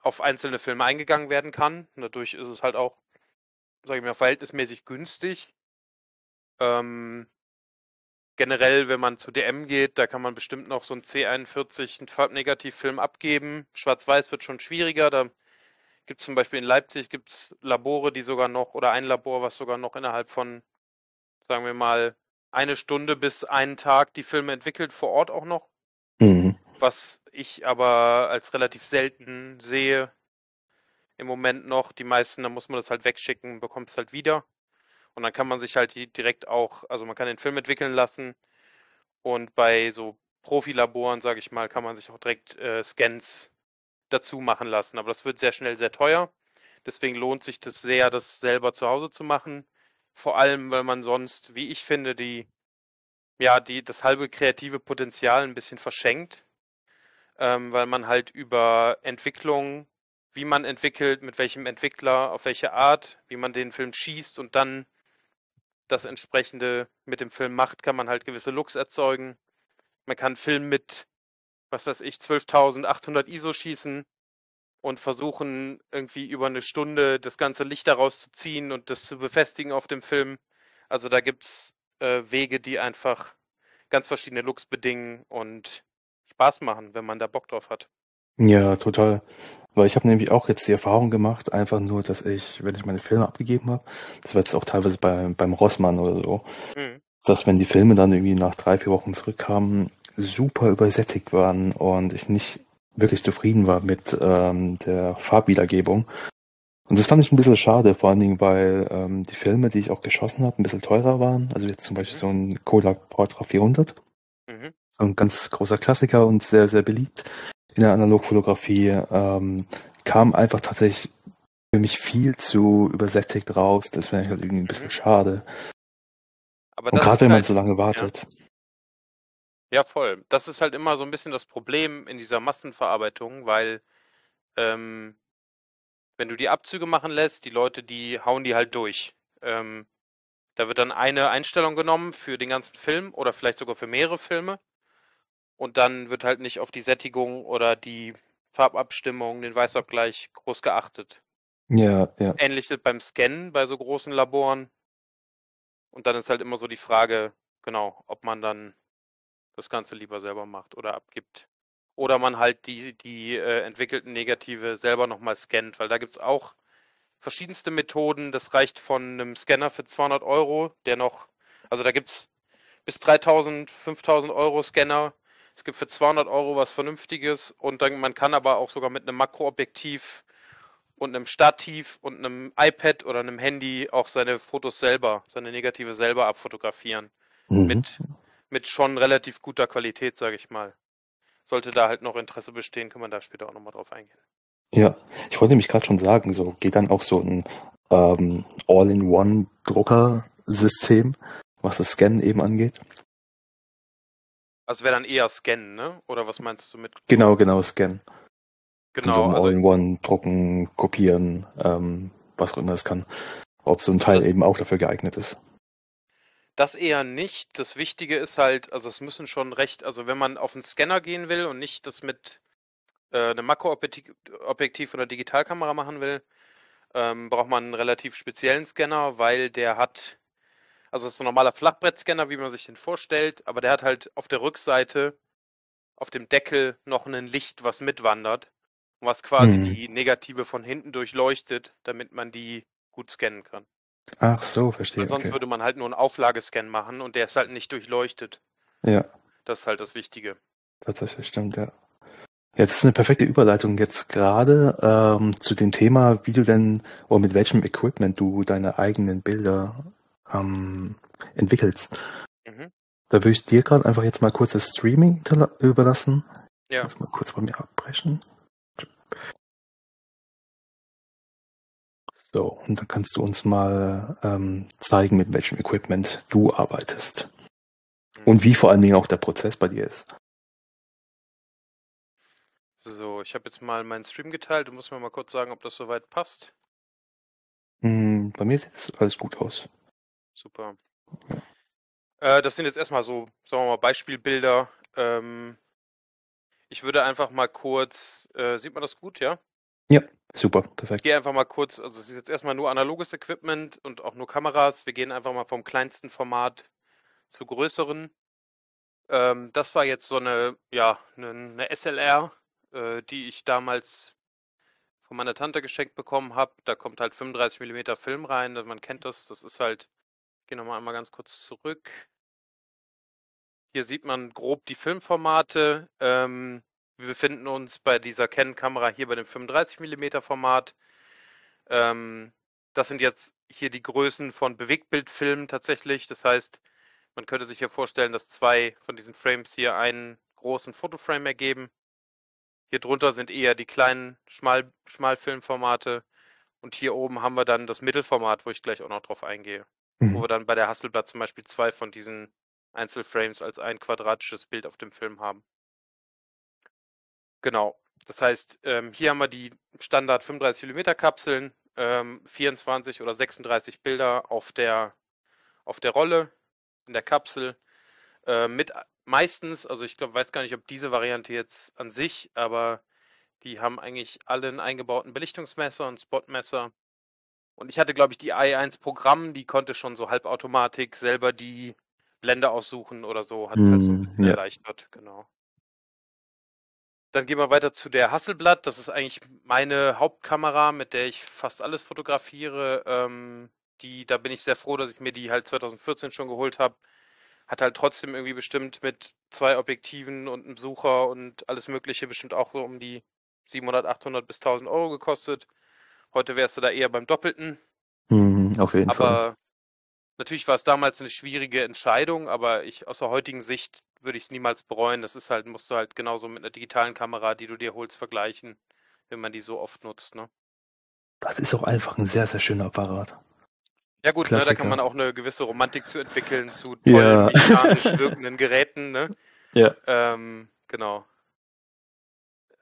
auf einzelne Filme eingegangen werden kann. Dadurch ist es halt auch, sage ich mal, verhältnismäßig günstig. Ähm, generell, wenn man zu DM geht, da kann man bestimmt noch so ein C41, einen Farbnegativfilm abgeben. Schwarz-Weiß wird schon schwieriger, da gibt es zum Beispiel in Leipzig gibt's Labore, die sogar noch, oder ein Labor, was sogar noch innerhalb von, sagen wir mal, eine Stunde bis einen Tag die Filme entwickelt, vor Ort auch noch, Mhm. was ich aber als relativ selten sehe im Moment noch. Die meisten, da muss man das halt wegschicken, bekommt es halt wieder. Und dann kann man sich halt direkt auch, also man kann den Film entwickeln lassen und bei so Profilaboren, sage ich mal, kann man sich auch direkt äh, Scans dazu machen lassen. Aber das wird sehr schnell sehr teuer. Deswegen lohnt sich das sehr, das selber zu Hause zu machen. Vor allem, weil man sonst, wie ich finde, die, ja, die, das halbe kreative Potenzial ein bisschen verschenkt. Ähm, weil man halt über Entwicklung, wie man entwickelt, mit welchem Entwickler, auf welche Art, wie man den Film schießt und dann das entsprechende mit dem Film macht, kann man halt gewisse Looks erzeugen. Man kann Film mit, was weiß ich, 12.800 ISO schießen und versuchen irgendwie über eine Stunde das ganze Licht daraus zu ziehen und das zu befestigen auf dem Film. Also da gibt's äh, Wege, die einfach ganz verschiedene Looks bedingen und Spaß machen, wenn man da Bock drauf hat. Ja, total. Weil ich habe nämlich auch jetzt die Erfahrung gemacht, einfach nur, dass ich, wenn ich meine Filme abgegeben habe, das war jetzt auch teilweise bei, beim Rossmann oder so, mhm. dass wenn die Filme dann irgendwie nach drei, vier Wochen zurückkamen, super übersättigt waren und ich nicht wirklich zufrieden war mit ähm, der Farbwiedergebung. Und das fand ich ein bisschen schade, vor allen Dingen, weil ähm, die Filme, die ich auch geschossen habe, ein bisschen teurer waren. Also jetzt zum Beispiel so ein Kodak Portra 400. Mhm. So ein ganz großer Klassiker und sehr, sehr beliebt in der Analogfotografie. Ähm, kam einfach tatsächlich für mich viel zu übersättigt raus. Das wäre halt irgendwie ein bisschen mhm. schade. Aber und gerade wenn man halt, so lange wartet. Ja. Ja, voll. Das ist halt immer so ein bisschen das Problem in dieser Massenverarbeitung, weil ähm, wenn du die Abzüge machen lässt, die Leute, die hauen die halt durch. Ähm, da wird dann eine Einstellung genommen für den ganzen Film oder vielleicht sogar für mehrere Filme. Und dann wird halt nicht auf die Sättigung oder die Farbabstimmung, den Weißabgleich groß geachtet. Ja, ja. Ähnlich beim Scannen bei so großen Laboren. Und dann ist halt immer so die Frage, genau, ob man dann das Ganze lieber selber macht oder abgibt. Oder man halt die, die äh, entwickelten Negative selber nochmal scannt, weil da gibt es auch verschiedenste Methoden. Das reicht von einem Scanner für 200 Euro, der noch, also da gibt es bis 3000, 5000 Euro Scanner. Es gibt für 200 Euro was Vernünftiges und dann, man kann aber auch sogar mit einem Makroobjektiv und einem Stativ und einem iPad oder einem Handy auch seine Fotos selber, seine Negative selber abfotografieren. Mhm. Mit mit schon relativ guter Qualität, sage ich mal. Sollte da halt noch Interesse bestehen, kann man da später auch nochmal drauf eingehen. Ja, ich wollte nämlich gerade schon sagen, so geht dann auch so ein ähm, All-in-One-Drucker-System, was das Scannen eben angeht. Also wäre dann eher Scannen, ne? Oder was meinst du mit? Genau, genau, Scannen. Genau. So also All-in-One drucken, kopieren, ähm, was auch immer es kann. Ob so ein Teil eben auch dafür geeignet ist. Das eher nicht. Das Wichtige ist halt, also es müssen schon recht, also wenn man auf einen Scanner gehen will und nicht das mit äh, einem Makroobjektiv oder Digitalkamera machen will, ähm, braucht man einen relativ speziellen Scanner, weil der hat, also das ist ein normaler Flachbrettscanner, wie man sich den vorstellt, aber der hat halt auf der Rückseite, auf dem Deckel noch ein Licht, was mitwandert, was quasi hm. die Negative von hinten durchleuchtet, damit man die gut scannen kann. Ach so, verstehe. Weil sonst okay. würde man halt nur einen Auflagescan machen und der ist halt nicht durchleuchtet. Ja. Das ist halt das Wichtige. Tatsächlich, stimmt, ja. Ja, das ist eine perfekte Überleitung jetzt gerade ähm, zu dem Thema, wie du denn oder mit welchem Equipment du deine eigenen Bilder ähm, entwickelst. Mhm. Da würde ich dir gerade einfach jetzt mal kurz das Streaming überlassen. Ja. Lass mal kurz bei mir abbrechen. So, und dann kannst du uns mal ähm, zeigen, mit welchem Equipment du arbeitest. Und wie vor allen Dingen auch der Prozess bei dir ist. So, ich habe jetzt mal meinen Stream geteilt. Du musst mir mal kurz sagen, ob das soweit passt. Mm, bei mir sieht es alles gut aus. Super. Ja. Äh, das sind jetzt erstmal so, sagen wir mal, Beispielbilder. Ähm, ich würde einfach mal kurz, äh, sieht man das gut, ja? Ja, super, perfekt. Ich gehe einfach mal kurz, also es ist jetzt erstmal nur analoges Equipment und auch nur Kameras. Wir gehen einfach mal vom kleinsten Format zu größeren. Ähm, das war jetzt so eine, ja, eine, eine SLR, äh, die ich damals von meiner Tante geschenkt bekommen habe. Da kommt halt 35 mm Film rein, also man kennt das. Das ist halt, ich gehe nochmal einmal ganz kurz zurück. Hier sieht man grob die Filmformate. Ähm, wir befinden uns bei dieser Canon-Kamera hier bei dem 35 mm Format. Ähm, das sind jetzt hier die Größen von Bewegtbildfilmen tatsächlich. Das heißt, man könnte sich ja vorstellen, dass zwei von diesen Frames hier ein großen Fotoframe ergeben. Hier drunter sind eher die kleinen Schmal Schmalfilmformate und hier oben haben wir dann das Mittelformat, wo ich gleich auch noch drauf eingehe. Mhm. Wo wir dann bei der Hasselblatt zum Beispiel zwei von diesen Einzelframes als ein quadratisches Bild auf dem Film haben. Genau. Das heißt, ähm, hier haben wir die Standard 35 mm Kapseln, ähm, 24 oder 36 Bilder auf der, auf der Rolle, in der Kapsel, äh, mit meistens, also ich glaube, weiß gar nicht, ob diese Variante jetzt an sich, aber die haben eigentlich alle einen eingebauten Belichtungsmesser und Spotmesser. Und ich hatte, glaube ich, die i1 Programm, die konnte schon so Halbautomatik selber die Blende aussuchen oder so, hat es mm, halt so ein hm, bisschen ja. erleichtert, genau. Dann gehen wir weiter zu der Hasselblatt. Das ist eigentlich meine Hauptkamera, mit der ich fast alles fotografiere. Ähm, die, da bin ich sehr froh, dass ich mir die halt 2014 schon geholt habe. Hat halt trotzdem irgendwie bestimmt mit zwei Objektiven und einem Sucher und alles Mögliche bestimmt auch so um die 700, 800 bis 1000 Euro gekostet. Heute wärst du da eher beim Doppelten. Mhm, auf jeden aber Fall. Natürlich war es damals eine schwierige Entscheidung, aber ich aus der heutigen Sicht würde ich es niemals bereuen. Das ist halt, musst du halt genauso mit einer digitalen Kamera, die du dir holst, vergleichen, wenn man die so oft nutzt, ne? Das ist auch einfach ein sehr, sehr schöner Apparat. Ja gut, ne, da kann man auch eine gewisse Romantik zu entwickeln zu tollen ja. mechanisch wirkenden Geräten, ne? Ja. Ähm, genau.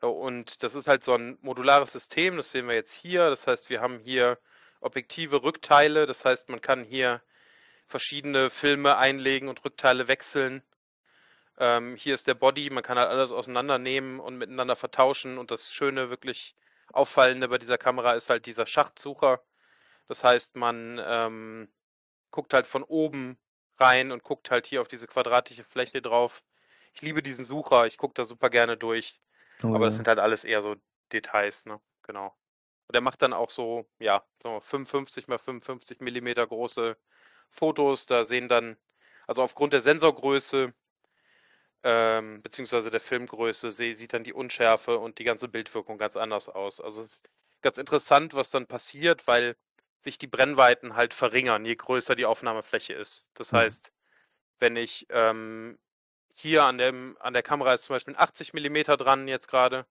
Und das ist halt so ein modulares System, das sehen wir jetzt hier. Das heißt, wir haben hier objektive Rückteile, das heißt, man kann hier verschiedene Filme einlegen und Rückteile wechseln. Ähm, hier ist der Body, man kann halt alles auseinandernehmen und miteinander vertauschen. Und das Schöne, wirklich auffallende bei dieser Kamera ist halt dieser Schachtsucher. Das heißt, man ähm, guckt halt von oben rein und guckt halt hier auf diese quadratische Fläche drauf. Ich liebe diesen Sucher, ich gucke da super gerne durch. Oh, aber das sind halt alles eher so Details, ne? Genau. Und er macht dann auch so, ja, 55 mal 55 Millimeter große Fotos. Da sehen dann, also aufgrund der Sensorgröße ähm, beziehungsweise der Filmgröße sieht dann die Unschärfe und die ganze Bildwirkung ganz anders aus. Also ganz interessant, was dann passiert, weil sich die Brennweiten halt verringern, je größer die Aufnahmefläche ist. Das mhm. heißt, wenn ich ähm, hier an, dem, an der Kamera ist zum Beispiel 80 mm dran jetzt gerade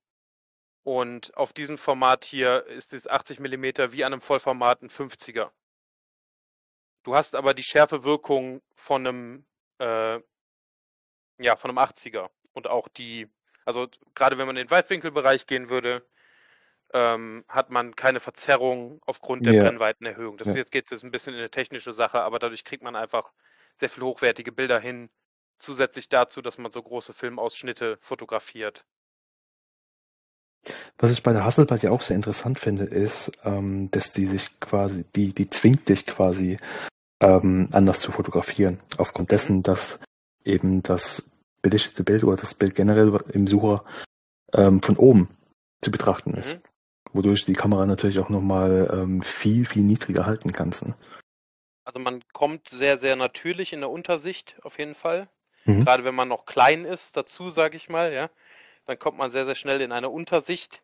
und auf diesem Format hier ist es 80 mm wie an einem Vollformat ein 50er. Du hast aber die Schärfewirkung von einem äh, ja, von einem 80er. Und auch die, also gerade wenn man in den Weitwinkelbereich gehen würde, ähm, hat man keine Verzerrung aufgrund der ja. Brennweitenerhöhung. Das ja. ist, jetzt geht es jetzt ein bisschen in eine technische Sache, aber dadurch kriegt man einfach sehr viel hochwertige Bilder hin, zusätzlich dazu, dass man so große Filmausschnitte fotografiert. Was ich bei der Hasselblad ja auch sehr interessant finde, ist, ähm, dass die sich quasi, die, die zwingt dich quasi ähm, anders zu fotografieren. Aufgrund dessen, dass eben das belichtete Bild oder das Bild generell im Sucher ähm, von oben zu betrachten ist. Mhm. Wodurch die Kamera natürlich auch nochmal ähm, viel, viel niedriger halten kannst. Ne? Also man kommt sehr, sehr natürlich in der Untersicht auf jeden Fall. Mhm. Gerade wenn man noch klein ist, dazu sage ich mal, ja, dann kommt man sehr, sehr schnell in eine Untersicht.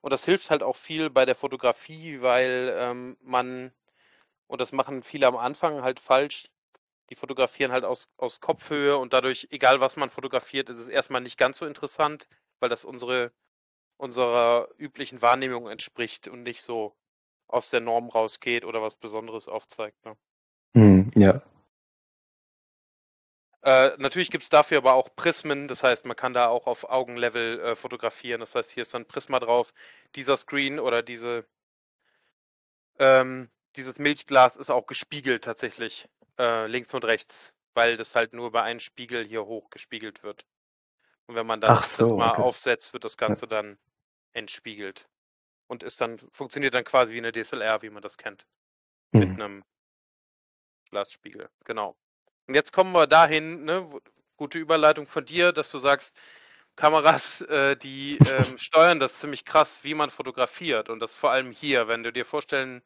Und das hilft halt auch viel bei der Fotografie, weil ähm, man, und das machen viele am Anfang halt falsch, die fotografieren halt aus, aus Kopfhöhe und dadurch, egal was man fotografiert, ist es erstmal nicht ganz so interessant, weil das unsere, unserer üblichen Wahrnehmung entspricht und nicht so aus der Norm rausgeht oder was Besonderes aufzeigt. Ne? Hm, ja. Äh, natürlich gibt es dafür aber auch Prismen, das heißt, man kann da auch auf Augenlevel äh, fotografieren. Das heißt, hier ist dann Prisma drauf. Dieser Screen oder diese, ähm, dieses Milchglas ist auch gespiegelt tatsächlich äh, links und rechts, weil das halt nur bei einem Spiegel hier hoch gespiegelt wird. Und wenn man dann so, das mal okay. aufsetzt, wird das Ganze ja. dann entspiegelt. Und ist dann, funktioniert dann quasi wie eine DSLR, wie man das kennt. Mhm. Mit einem Glasspiegel. Genau. Und jetzt kommen wir dahin, ne, gute Überleitung von dir, dass du sagst, Kameras, äh, die ähm, steuern das ziemlich krass, wie man fotografiert. Und das vor allem hier, wenn du dir vorstellen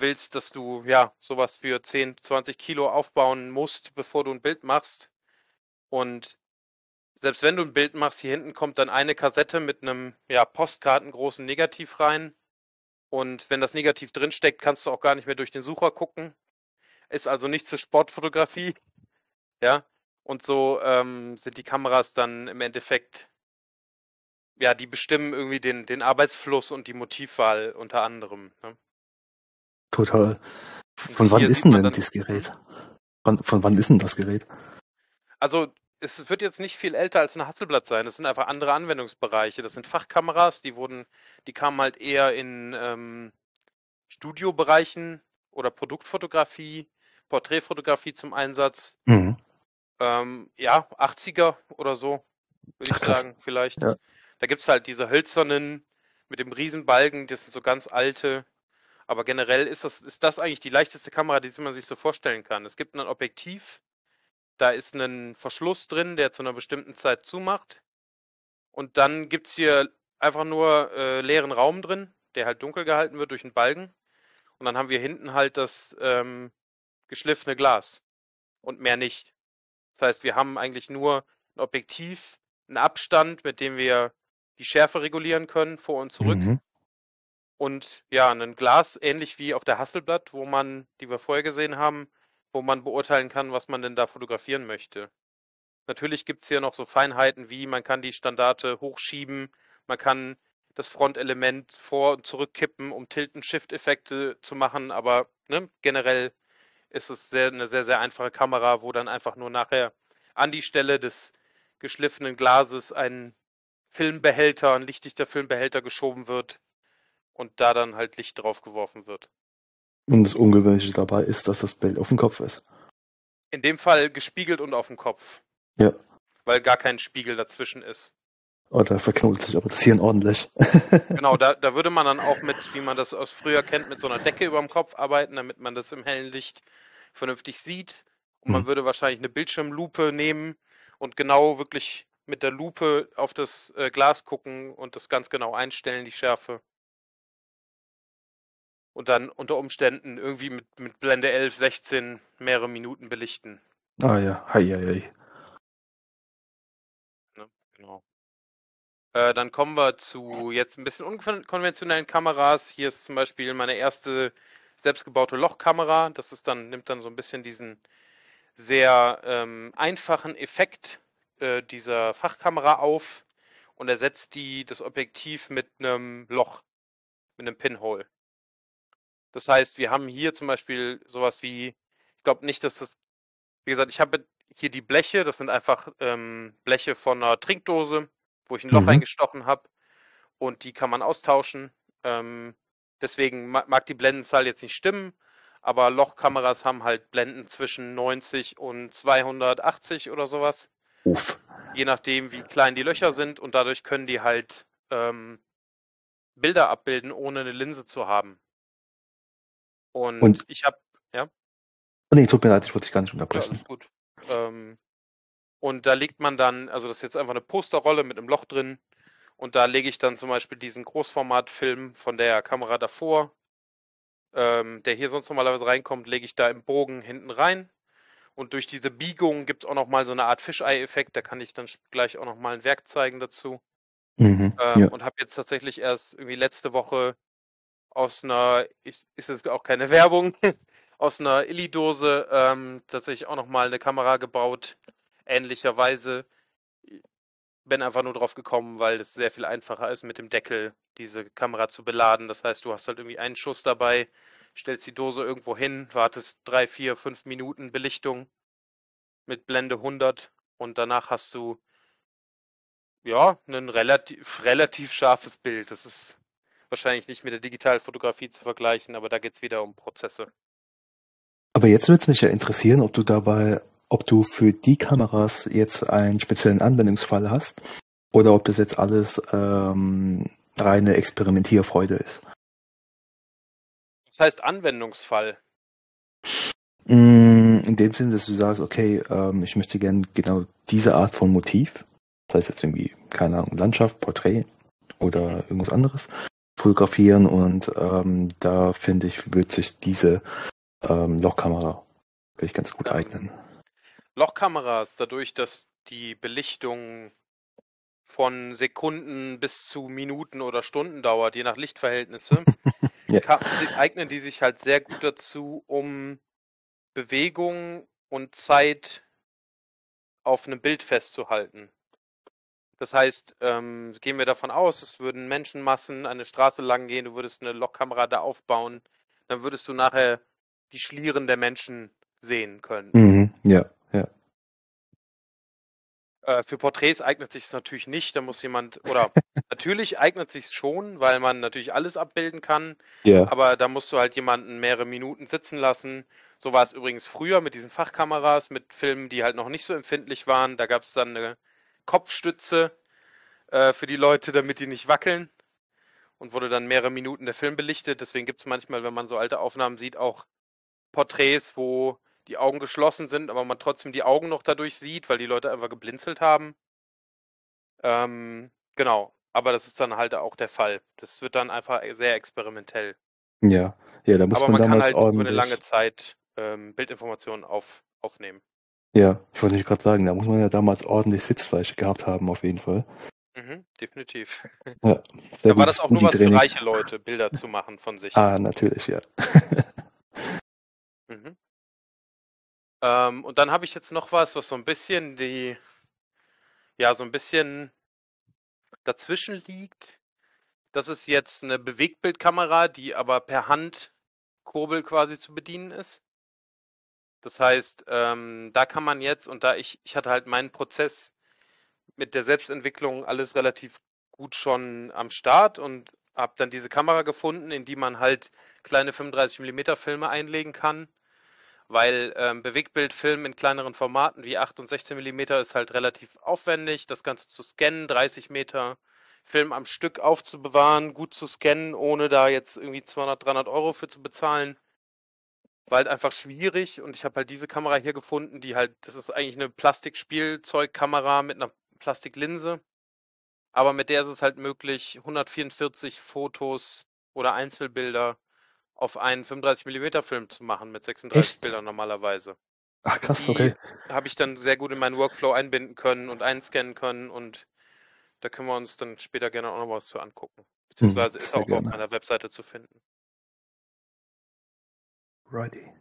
willst, dass du ja sowas für 10, 20 Kilo aufbauen musst, bevor du ein Bild machst. Und selbst wenn du ein Bild machst, hier hinten kommt dann eine Kassette mit einem ja, Postkartengroßen Negativ rein. Und wenn das Negativ drinsteckt, kannst du auch gar nicht mehr durch den Sucher gucken. Ist also nicht zur Sportfotografie. Ja. Und so ähm, sind die Kameras dann im Endeffekt, ja, die bestimmen irgendwie den, den Arbeitsfluss und die Motivwahl unter anderem. Ne? Total. Von wann ist denn denn dieses Gerät? Von, von wann ist denn das Gerät? Also es wird jetzt nicht viel älter als ein Hasselblatt sein. Das sind einfach andere Anwendungsbereiche. Das sind Fachkameras, die wurden, die kamen halt eher in ähm, Studiobereichen oder Produktfotografie, Porträtfotografie zum Einsatz. Mhm. Ähm, ja, 80er oder so, würde ich sagen, vielleicht. Ja. Da gibt's halt diese hölzernen mit dem Riesenbalgen, das sind so ganz alte. Aber generell ist das, ist das eigentlich die leichteste Kamera, die man sich so vorstellen kann. Es gibt ein Objektiv, da ist ein Verschluss drin, der zu einer bestimmten Zeit zumacht. Und dann gibt es hier einfach nur äh, leeren Raum drin, der halt dunkel gehalten wird durch einen Balken. Und dann haben wir hinten halt das ähm, geschliffene Glas und mehr nicht. Das heißt, wir haben eigentlich nur ein Objektiv, einen Abstand, mit dem wir die Schärfe regulieren können, vor und zurück. Mhm. Und ja, ein Glas, ähnlich wie auf der Hasselblatt, wo man, die wir vorher gesehen haben, wo man beurteilen kann, was man denn da fotografieren möchte. Natürlich gibt es hier noch so Feinheiten wie, man kann die Standarte hochschieben, man kann das Frontelement vor- und zurückkippen, um Tilt-and-Shift-Effekte zu machen, aber ne, generell ist es sehr, eine sehr, sehr einfache Kamera, wo dann einfach nur nachher an die Stelle des geschliffenen Glases ein Filmbehälter, ein lichtdichter Filmbehälter geschoben wird und da dann halt Licht drauf geworfen wird. Und das Ungewöhnliche dabei ist, dass das Bild auf dem Kopf ist. In dem Fall gespiegelt und auf dem Kopf. Ja. Weil gar kein Spiegel dazwischen ist. Oh, da verknotet sich aber das Hirn ordentlich. genau, da, da würde man dann auch mit, wie man das aus früher kennt, mit so einer Decke über dem Kopf arbeiten, damit man das im hellen Licht vernünftig sieht. Und man hm. würde wahrscheinlich eine Bildschirmlupe nehmen und genau wirklich mit der Lupe auf das äh, Glas gucken und das ganz genau einstellen, die Schärfe und dann unter Umständen irgendwie mit, mit Blende 11, 16 mehrere Minuten belichten. Ah ja, hei, hei, hei. Ne, genau. Äh, dann kommen wir zu jetzt ein bisschen unkonventionellen Kameras. Hier ist zum Beispiel meine erste selbstgebaute Lochkamera. Das ist dann, nimmt dann so ein bisschen diesen sehr ähm, einfachen Effekt äh, dieser Fachkamera auf und ersetzt die, das Objektiv mit einem Loch, mit einem Pinhole. Das heißt, wir haben hier zum Beispiel sowas wie, ich glaube nicht, dass das, wie gesagt, ich habe hier die Bleche, das sind einfach ähm, Bleche von einer Trinkdose, wo ich ein Loch mhm. eingestochen habe und die kann man austauschen. Ähm, deswegen mag die Blendenzahl jetzt nicht stimmen, aber Lochkameras haben halt Blenden zwischen 90 und 280 oder sowas. Uff. Je nachdem, wie klein die Löcher sind und dadurch können die halt ähm, Bilder abbilden, ohne eine Linse zu haben. Und, und ich habe, ja. Nee, tut mir leid, ich wollte dich gar nicht unterbrechen. Ja, gut. Ähm, und da legt man dann, also das ist jetzt einfach eine Posterrolle mit einem Loch drin. Und da lege ich dann zum Beispiel diesen Großformatfilm von der Kamera davor, ähm, der hier sonst normalerweise reinkommt, lege ich da im Bogen hinten rein. Und durch diese Biegung gibt es auch nochmal so eine Art Fischei-Effekt. Da kann ich dann gleich auch nochmal ein Werk zeigen dazu. Mhm, ähm, ja. Und habe jetzt tatsächlich erst irgendwie letzte Woche aus einer, ich, ist jetzt auch keine Werbung, aus einer Illy-Dose ähm, tatsächlich auch nochmal eine Kamera gebaut, ähnlicherweise. Bin einfach nur drauf gekommen, weil es sehr viel einfacher ist, mit dem Deckel diese Kamera zu beladen. Das heißt, du hast halt irgendwie einen Schuss dabei, stellst die Dose irgendwo hin, wartest drei, vier, fünf Minuten Belichtung mit Blende 100 und danach hast du ja ein relativ, relativ scharfes Bild. Das ist wahrscheinlich nicht mit der Digitalfotografie zu vergleichen, aber da geht es wieder um Prozesse. Aber jetzt würde es mich ja interessieren, ob du dabei, ob du für die Kameras jetzt einen speziellen Anwendungsfall hast oder ob das jetzt alles ähm, reine Experimentierfreude ist. Was heißt Anwendungsfall? Mm, in dem Sinne, dass du sagst, okay, ähm, ich möchte gerne genau diese Art von Motiv, das heißt jetzt irgendwie, keine Ahnung, Landschaft, Porträt oder irgendwas anderes, fotografieren und ähm, da finde ich, wird sich diese ähm, Lochkamera wirklich ganz gut eignen. Lochkameras, dadurch, dass die Belichtung von Sekunden bis zu Minuten oder Stunden dauert, je nach Lichtverhältnisse, ja. eignen die sich halt sehr gut dazu, um Bewegung und Zeit auf einem Bild festzuhalten. Das heißt, ähm, gehen wir davon aus, es würden Menschenmassen eine Straße lang gehen, du würdest eine Lockkamera da aufbauen, dann würdest du nachher die Schlieren der Menschen sehen können. Mhm. Ja, ja. Äh, für Porträts eignet sich es natürlich nicht. Da muss jemand, oder natürlich eignet sich schon, weil man natürlich alles abbilden kann. Ja. Aber da musst du halt jemanden mehrere Minuten sitzen lassen. So war es übrigens früher mit diesen Fachkameras, mit Filmen, die halt noch nicht so empfindlich waren. Da gab es dann eine Kopfstütze äh, für die Leute, damit die nicht wackeln. Und wurde dann mehrere Minuten der Film belichtet. Deswegen gibt es manchmal, wenn man so alte Aufnahmen sieht, auch Porträts, wo die Augen geschlossen sind, aber man trotzdem die Augen noch dadurch sieht, weil die Leute einfach geblinzelt haben. Ähm, genau, aber das ist dann halt auch der Fall. Das wird dann einfach sehr experimentell. Ja, ja, da muss aber man, man kann damals halt über ordentlich. eine lange Zeit ähm, Bildinformationen auf, aufnehmen. Ja, ich wollte nicht gerade sagen, da muss man ja damals ordentlich Sitzfleisch gehabt haben, auf jeden Fall. Mhm, definitiv. Ja, Da war das auch nur was für reiche Leute, Bilder zu machen von sich. Ah, natürlich, ja. Mhm. Ähm, und dann habe ich jetzt noch was, was so ein bisschen die, ja, so ein bisschen dazwischen liegt. Das ist jetzt eine Bewegtbildkamera, die aber per Handkurbel quasi zu bedienen ist. Das heißt, ähm, da kann man jetzt, und da ich, ich hatte halt meinen Prozess mit der Selbstentwicklung alles relativ gut schon am Start und habe dann diese Kamera gefunden, in die man halt kleine 35 mm Filme einlegen kann, weil ähm, Bewegtbildfilm in kleineren Formaten wie 8 und 16 mm ist halt relativ aufwendig, das Ganze zu scannen, 30 Meter Film am Stück aufzubewahren, gut zu scannen, ohne da jetzt irgendwie 200, 300 Euro für zu bezahlen. War halt einfach schwierig und ich habe halt diese Kamera hier gefunden, die halt, das ist eigentlich eine Plastikspielzeugkamera mit einer Plastiklinse. Aber mit der ist es halt möglich, 144 Fotos oder Einzelbilder auf einen 35 mm Film zu machen mit 36 Echt? Bildern normalerweise. Ach, krass, Die okay. habe ich dann sehr gut in meinen Workflow einbinden können und einscannen können und da können wir uns dann später gerne auch noch was zu angucken. Beziehungsweise ist sehr auch auf gerne. meiner Webseite zu finden. Righty.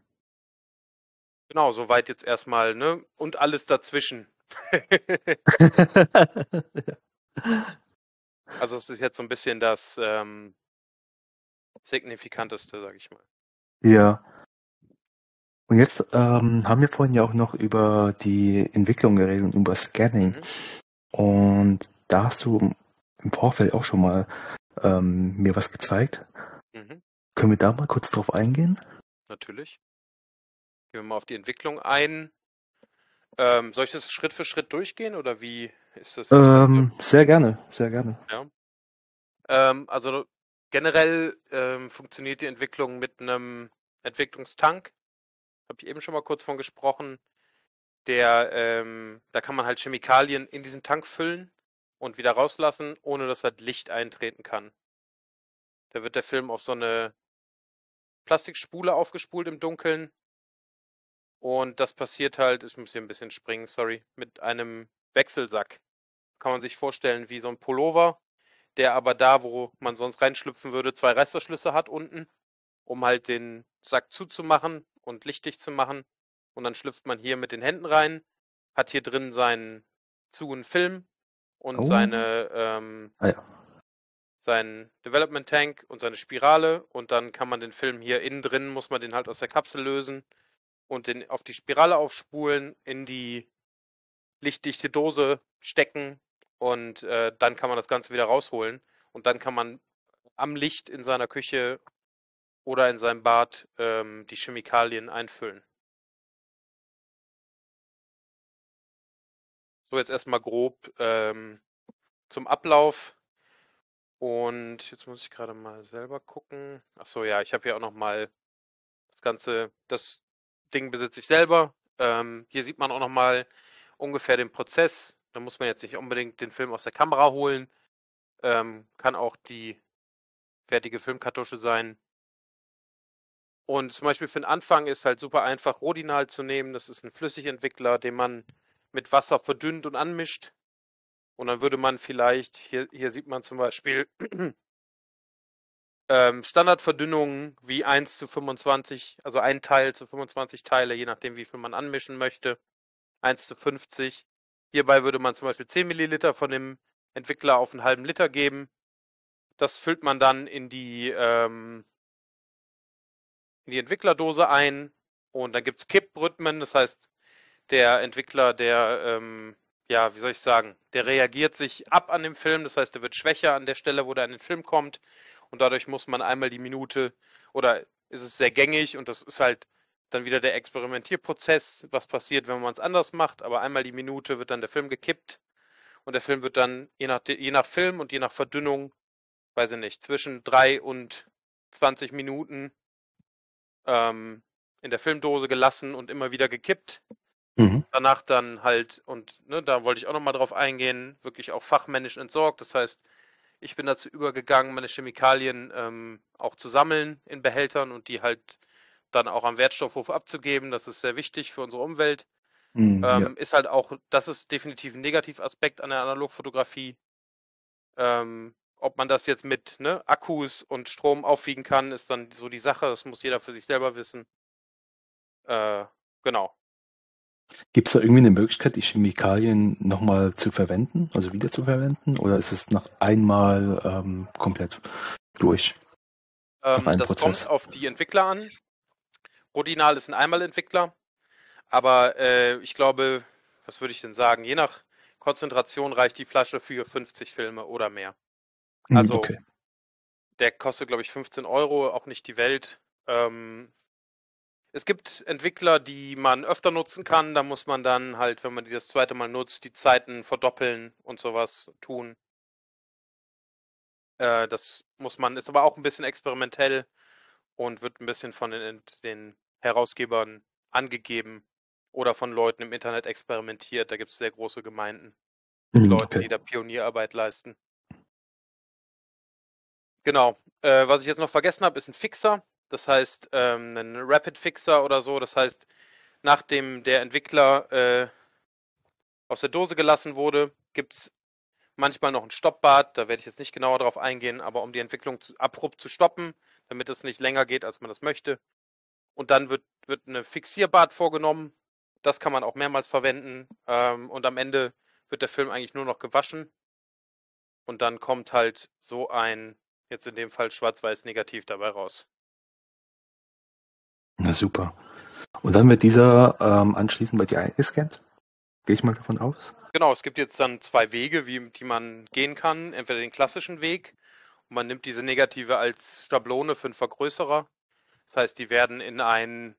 Genau, soweit jetzt erstmal, ne? Und alles dazwischen. Also es ist jetzt so ein bisschen das ähm, signifikanteste, sag ich mal. ja. Und jetzt ähm, haben wir vorhin ja auch noch über die Entwicklung geredet und über Scanning. Mhm. Und da hast du im Vorfeld auch schon mal ähm, mir was gezeigt. Mhm. Können wir da mal kurz drauf eingehen? Natürlich. Gehen wir mal auf die Entwicklung ein. Ähm, soll ich das Schritt für Schritt durchgehen oder wie ist das? Ähm, sehr gerne, sehr gerne. Ähm, also generell ähm, funktioniert die Entwicklung mit einem Entwicklungstank. Habe ich eben schon mal kurz von gesprochen. Der, ähm, da kann man halt Chemikalien in diesen Tank füllen und wieder rauslassen, ohne dass halt Licht eintreten kann. Da wird der Film auf so eine Plastikspule aufgespult im Dunkeln. Und das passiert halt, ich muss hier ein bisschen springen, sorry, mit einem Wechselsack. Kann man sich vorstellen wie so ein Pullover, der aber da, wo man sonst reinschlüpfen würde, zwei Reißverschlüsse hat unten, um halt den Sack zuzumachen und lichtdicht zu machen. Und dann schlüpft man hier mit den Händen rein, hat hier drin seinen Zugen Film und Oh. seine ähm, Ah ja. Seinen Development Tank und seine Spirale und dann kann man den Film hier innen drin, muss man den halt aus der Kapsel lösen und den auf die Spirale aufspulen, in die lichtdichte Dose stecken und äh, dann kann man das Ganze wieder rausholen und dann kann man am Licht in seiner Küche oder in seinem Bad ähm, die Chemikalien einfüllen. So jetzt erstmal grob ähm, zum Ablauf. Und jetzt muss ich gerade mal selber gucken. Ach so, ja, ich habe hier auch noch mal das ganze, das Ding besitze ich selber. Ähm, hier sieht man auch noch mal ungefähr den Prozess. Da muss man jetzt nicht unbedingt den Film aus der Kamera holen. Ähm, kann auch die fertige Filmkartusche sein. Und zum Beispiel für den Anfang ist halt super einfach, Rodinal zu nehmen. Das ist ein Flüssigentwickler, den man mit Wasser verdünnt und anmischt. Und dann würde man vielleicht, hier, hier sieht man zum Beispiel ähm, Standardverdünnungen wie 1 zu 25, also ein Teil zu 25 Teile, je nachdem wie viel man anmischen möchte. 1 zu 50. Hierbei würde man zum Beispiel 10 Milliliter von dem Entwickler auf einen halben Liter geben. Das füllt man dann in die, ähm, in die Entwicklerdose ein und dann gibt es Kipprhythmen. Das heißt, der Entwickler, der, ähm, ja, wie soll ich sagen, der reagiert sich ab an dem Film. Das heißt, der wird schwächer an der Stelle, wo der an den Film kommt. Und dadurch muss man einmal die Minute oder ist es sehr gängig und das ist halt dann wieder der Experimentierprozess, was passiert, wenn man es anders macht. Aber einmal die Minute wird dann der Film gekippt und der Film wird dann je nach, je nach Film und je nach Verdünnung, weiß ich nicht, zwischen drei und 20 Minuten ähm, in der Filmdose gelassen und immer wieder gekippt. Mhm. Danach dann halt, und ne, da wollte ich auch nochmal drauf eingehen, wirklich auch fachmännisch entsorgt. Das heißt, ich bin dazu übergegangen, meine Chemikalien ähm, auch zu sammeln in Behältern und die halt dann auch am Wertstoffhof abzugeben. Das ist sehr wichtig für unsere Umwelt. Mhm, ähm, ja. Ist halt auch, das ist definitiv ein Negativaspekt an der Analogfotografie. Ähm, ob man das jetzt mit ne, Akkus und Strom aufwiegen kann, ist dann so die Sache. Das muss jeder für sich selber wissen. Äh, genau. Gibt es da irgendwie eine Möglichkeit, die Chemikalien nochmal zu verwenden, also wieder zu verwenden? Oder ist es nach einmal ähm, komplett durch? Ähm, das Prozess? kommt auf die Entwickler an. Rodinal ist ein Einmalentwickler, aber äh, ich glaube, was würde ich denn sagen? Je nach Konzentration reicht die Flasche für 50 Filme oder mehr. Hm, also okay. der kostet, glaube ich, 15 Euro, auch nicht die Welt. Ähm, es gibt Entwickler, die man öfter nutzen kann. Da muss man dann halt, wenn man die das zweite Mal nutzt, die Zeiten verdoppeln und sowas tun. Äh, das muss man, ist aber auch ein bisschen experimentell und wird ein bisschen von den, den Herausgebern angegeben oder von Leuten im Internet experimentiert. Da gibt es sehr große Gemeinden mit mhm, Leuten, okay. die da Pionierarbeit leisten. Genau. Äh, was ich jetzt noch vergessen habe, ist ein Fixer. Das heißt, ähm, ein Rapid Fixer oder so. Das heißt, nachdem der Entwickler äh, aus der Dose gelassen wurde, gibt es manchmal noch ein Stoppbad. Da werde ich jetzt nicht genauer drauf eingehen, aber um die Entwicklung zu, abrupt zu stoppen, damit es nicht länger geht, als man das möchte. Und dann wird, wird eine Fixierbad vorgenommen. Das kann man auch mehrmals verwenden. Ähm, und am Ende wird der Film eigentlich nur noch gewaschen. Und dann kommt halt so ein, jetzt in dem Fall schwarz-weiß negativ dabei raus. Na super. Und dann wird dieser ähm, anschließend bei dir eingescannt? Gehe ich mal davon aus? Genau, es gibt jetzt dann zwei Wege, wie die man gehen kann. Entweder den klassischen Weg und man nimmt diese Negative als Schablone für einen Vergrößerer. Das heißt, die werden in ein,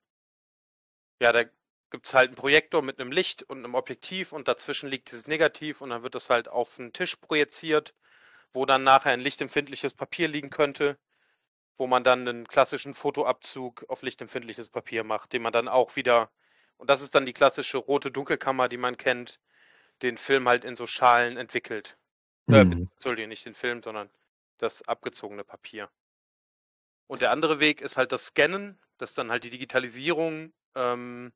ja, da gibt es halt einen Projektor mit einem Licht und einem Objektiv und dazwischen liegt dieses Negativ und dann wird das halt auf einen Tisch projiziert, wo dann nachher ein lichtempfindliches Papier liegen könnte wo man dann einen klassischen Fotoabzug auf lichtempfindliches Papier macht, den man dann auch wieder, und das ist dann die klassische rote Dunkelkammer, die man kennt, den Film halt in so Schalen entwickelt. Äh, mhm. Äh, Entschuldigung, nicht den Film, sondern das abgezogene Papier. Und der andere Weg ist halt das Scannen, das ist dann halt die Digitalisierung. Ähm,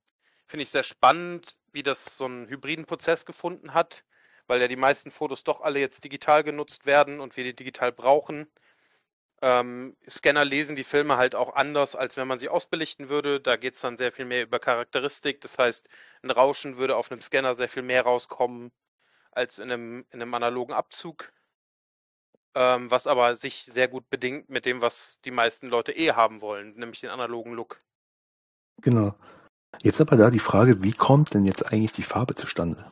Finde ich sehr spannend, wie das so einen hybriden Prozess gefunden hat, weil ja die meisten Fotos doch alle jetzt digital genutzt werden und wir die digital brauchen. Ähm, Scanner lesen die Filme halt auch anders, als wenn man sie ausbelichten würde. Da geht es dann sehr viel mehr über Charakteristik. Das heißt, ein Rauschen würde auf einem Scanner sehr viel mehr rauskommen als in einem, in einem analogen Abzug. Ähm, was aber sich sehr gut bedingt mit dem, was die meisten Leute eh haben wollen, nämlich den analogen Look. Genau. Jetzt aber da die Frage, wie kommt denn jetzt eigentlich die Farbe zustande?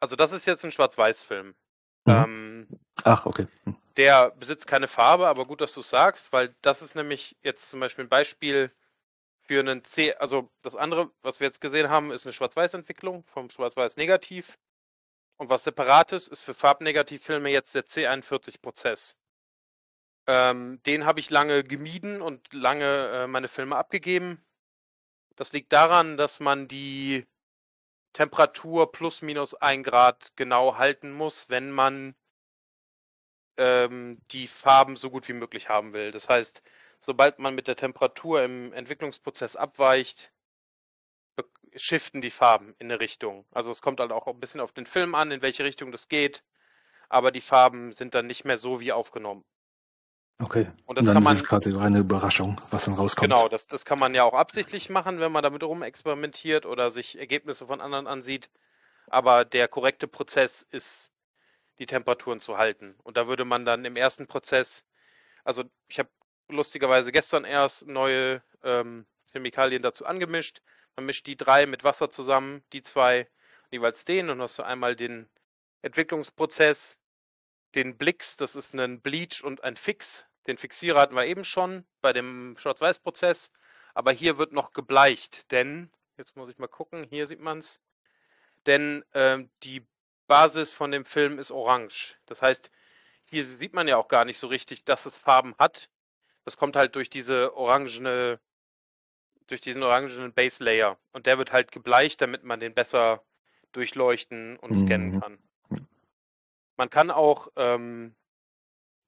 Also das ist jetzt ein Schwarz-Weiß-Film. Mhm. Ähm, Ach, okay. Mhm. Der besitzt keine Farbe, aber gut, dass du sagst, weil das ist nämlich jetzt zum Beispiel ein Beispiel für einen C, also das andere, was wir jetzt gesehen haben, ist eine Schwarz-Weiß-Entwicklung vom Schwarz-Weiß-Negativ. Und was separates ist für Farbnegativfilme jetzt der C41-Prozess. Ähm, den habe ich lange gemieden und lange äh, meine Filme abgegeben. Das liegt daran, dass man die Temperatur plus minus ein Grad genau halten muss, wenn man ähm, die Farben so gut wie möglich haben will. Das heißt, sobald man mit der Temperatur im Entwicklungsprozess abweicht, shiften die Farben in eine Richtung. Also es kommt halt auch ein bisschen auf den Film an, in welche Richtung das geht, aber die Farben sind dann nicht mehr so wie aufgenommen. Okay. Und das und dann kann man, ist es gerade eine Überraschung, was dann rauskommt. Genau, das, das kann man ja auch absichtlich machen, wenn man damit rumexperimentiert oder sich Ergebnisse von anderen ansieht. aber der korrekte Prozess ist, die Temperaturen zu halten. Und da würde man dann im ersten Prozess, also ich habe lustigerweise gestern erst neue ähm, Chemikalien dazu angemischt. Man mischt die drei mit Wasser zusammen, die zwei jeweils den und hast du einmal den Entwicklungsprozess, den Blix, das ist ein Bleach und ein Fix. Den Fixierer hatten wir eben schon bei dem Schwarz-Weiß-Prozess, aber hier wird noch gebleicht, denn, jetzt muss ich mal gucken, hier sieht man es, denn ähm, die Basis von dem Film ist orange. Das heißt, hier sieht man ja auch gar nicht so richtig, dass es Farben hat. Das kommt halt durch diese orangene, durch diesen orangenen Base Layer. Und der wird halt gebleicht, damit man den besser durchleuchten und scannen Mhm. kann. Man kann auch ähm,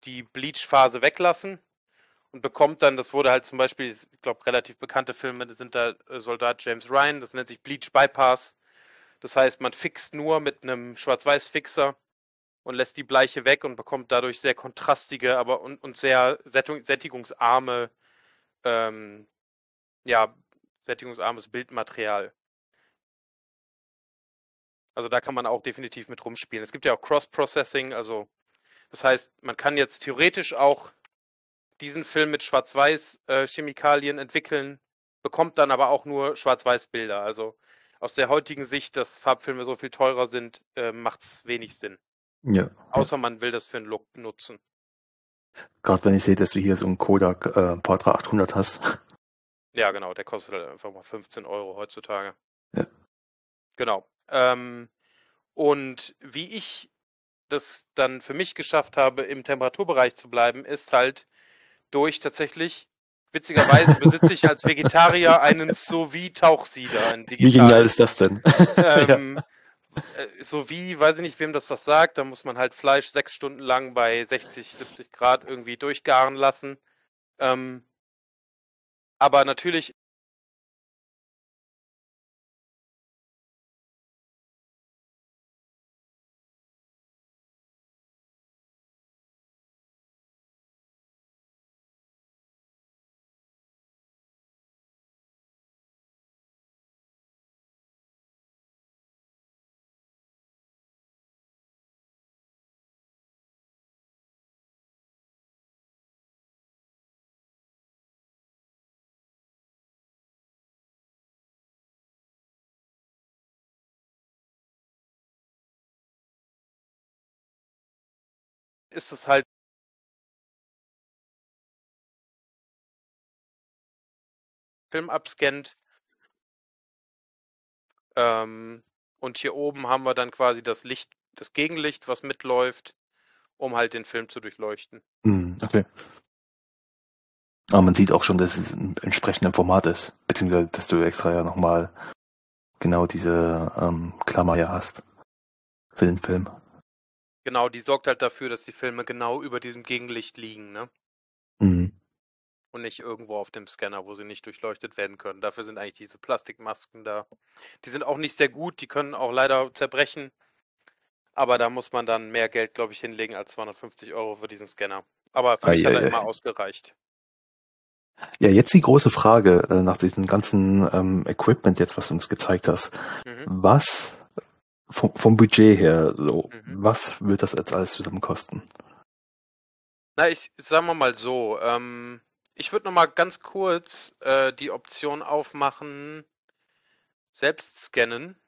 die Bleach-Phase weglassen und bekommt dann, das wurde halt zum Beispiel, ich glaube, relativ bekannte Filme sind da äh, Soldat James Ryan, das nennt sich Bleach Bypass. Das heißt, man fixt nur mit einem Schwarz-Weiß-Fixer und lässt die Bleiche weg und bekommt dadurch sehr kontrastige, aber und, und sehr sättigungsarme, ähm, ja, sättigungsarmes Bildmaterial. Also da kann man auch definitiv mit rumspielen. Es gibt ja auch Cross-Processing, also das heißt, man kann jetzt theoretisch auch diesen Film mit Schwarz-Weiß-Chemikalien entwickeln, bekommt dann aber auch nur Schwarz-Weiß-Bilder. Also aus der heutigen Sicht, dass Farbfilme so viel teurer sind, äh, macht es wenig Sinn. Ja. Außer man will das für einen Look nutzen. Gerade wenn ich sehe, dass du hier so einen Kodak äh, Portra 800 hast. Ja, genau, der kostet halt einfach mal 15 Euro heutzutage. Ja. Genau. Ähm, und wie ich das dann für mich geschafft habe, im Temperaturbereich zu bleiben, ist halt durch tatsächlich, witzigerweise besitze ich als Vegetarier einen Sous-Vide-Tauchsieder, Wie genial ist das denn? Ähm, äh, so wie, weiß ich nicht, wem das was sagt, da muss man halt Fleisch sechs Stunden lang bei 60, 70 Grad irgendwie durchgaren lassen. Ähm, aber natürlich ist es halt Film abscannt. Ähm, und hier oben haben wir dann quasi das Licht, das Gegenlicht, was mitläuft, um halt den Film zu durchleuchten. Hm, okay. Aber man sieht auch schon, dass es ein entsprechendem Format ist. Beziehungsweise, dass du extra ja nochmal genau diese ähm, Klammer ja hast. Für den Film. Genau, die sorgt halt dafür, dass die Filme genau über diesem Gegenlicht liegen, ne? Mhm. Und nicht irgendwo auf dem Scanner, wo sie nicht durchleuchtet werden können. Dafür sind eigentlich diese Plastikmasken da. Die sind auch nicht sehr gut, die können auch leider zerbrechen. Aber da muss man dann mehr Geld, glaube ich, hinlegen als 250 Euro für diesen Scanner. Aber für mich hat er immer ausgereicht. Ja, jetzt die große Frage, äh, nach diesem ganzen ähm, Equipment jetzt, was du uns gezeigt hast. Mhm. Was vom, vom Budget her, so, Mhm. was wird das jetzt alles zusammen kosten? Na, ich sagen wir mal so, ähm, ich würde noch mal ganz kurz äh, die Option aufmachen, selbst scannen.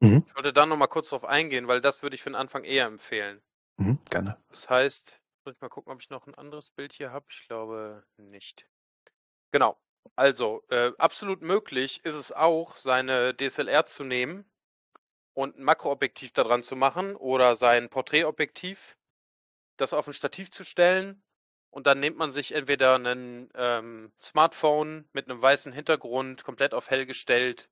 Mhm. Ich wollte da noch mal kurz drauf eingehen, weil das würde ich für den Anfang eher empfehlen. Mhm, gerne. Das heißt, muss ich mal gucken, ob ich noch ein anderes Bild hier habe. Ich glaube nicht. Genau. Also, äh, absolut möglich ist es auch, seine DSLR zu nehmen und ein Makroobjektiv daran zu machen oder sein Porträtobjektiv, das auf ein Stativ zu stellen und dann nimmt man sich entweder ein ähm, Smartphone mit einem weißen Hintergrund, komplett auf hell gestellt,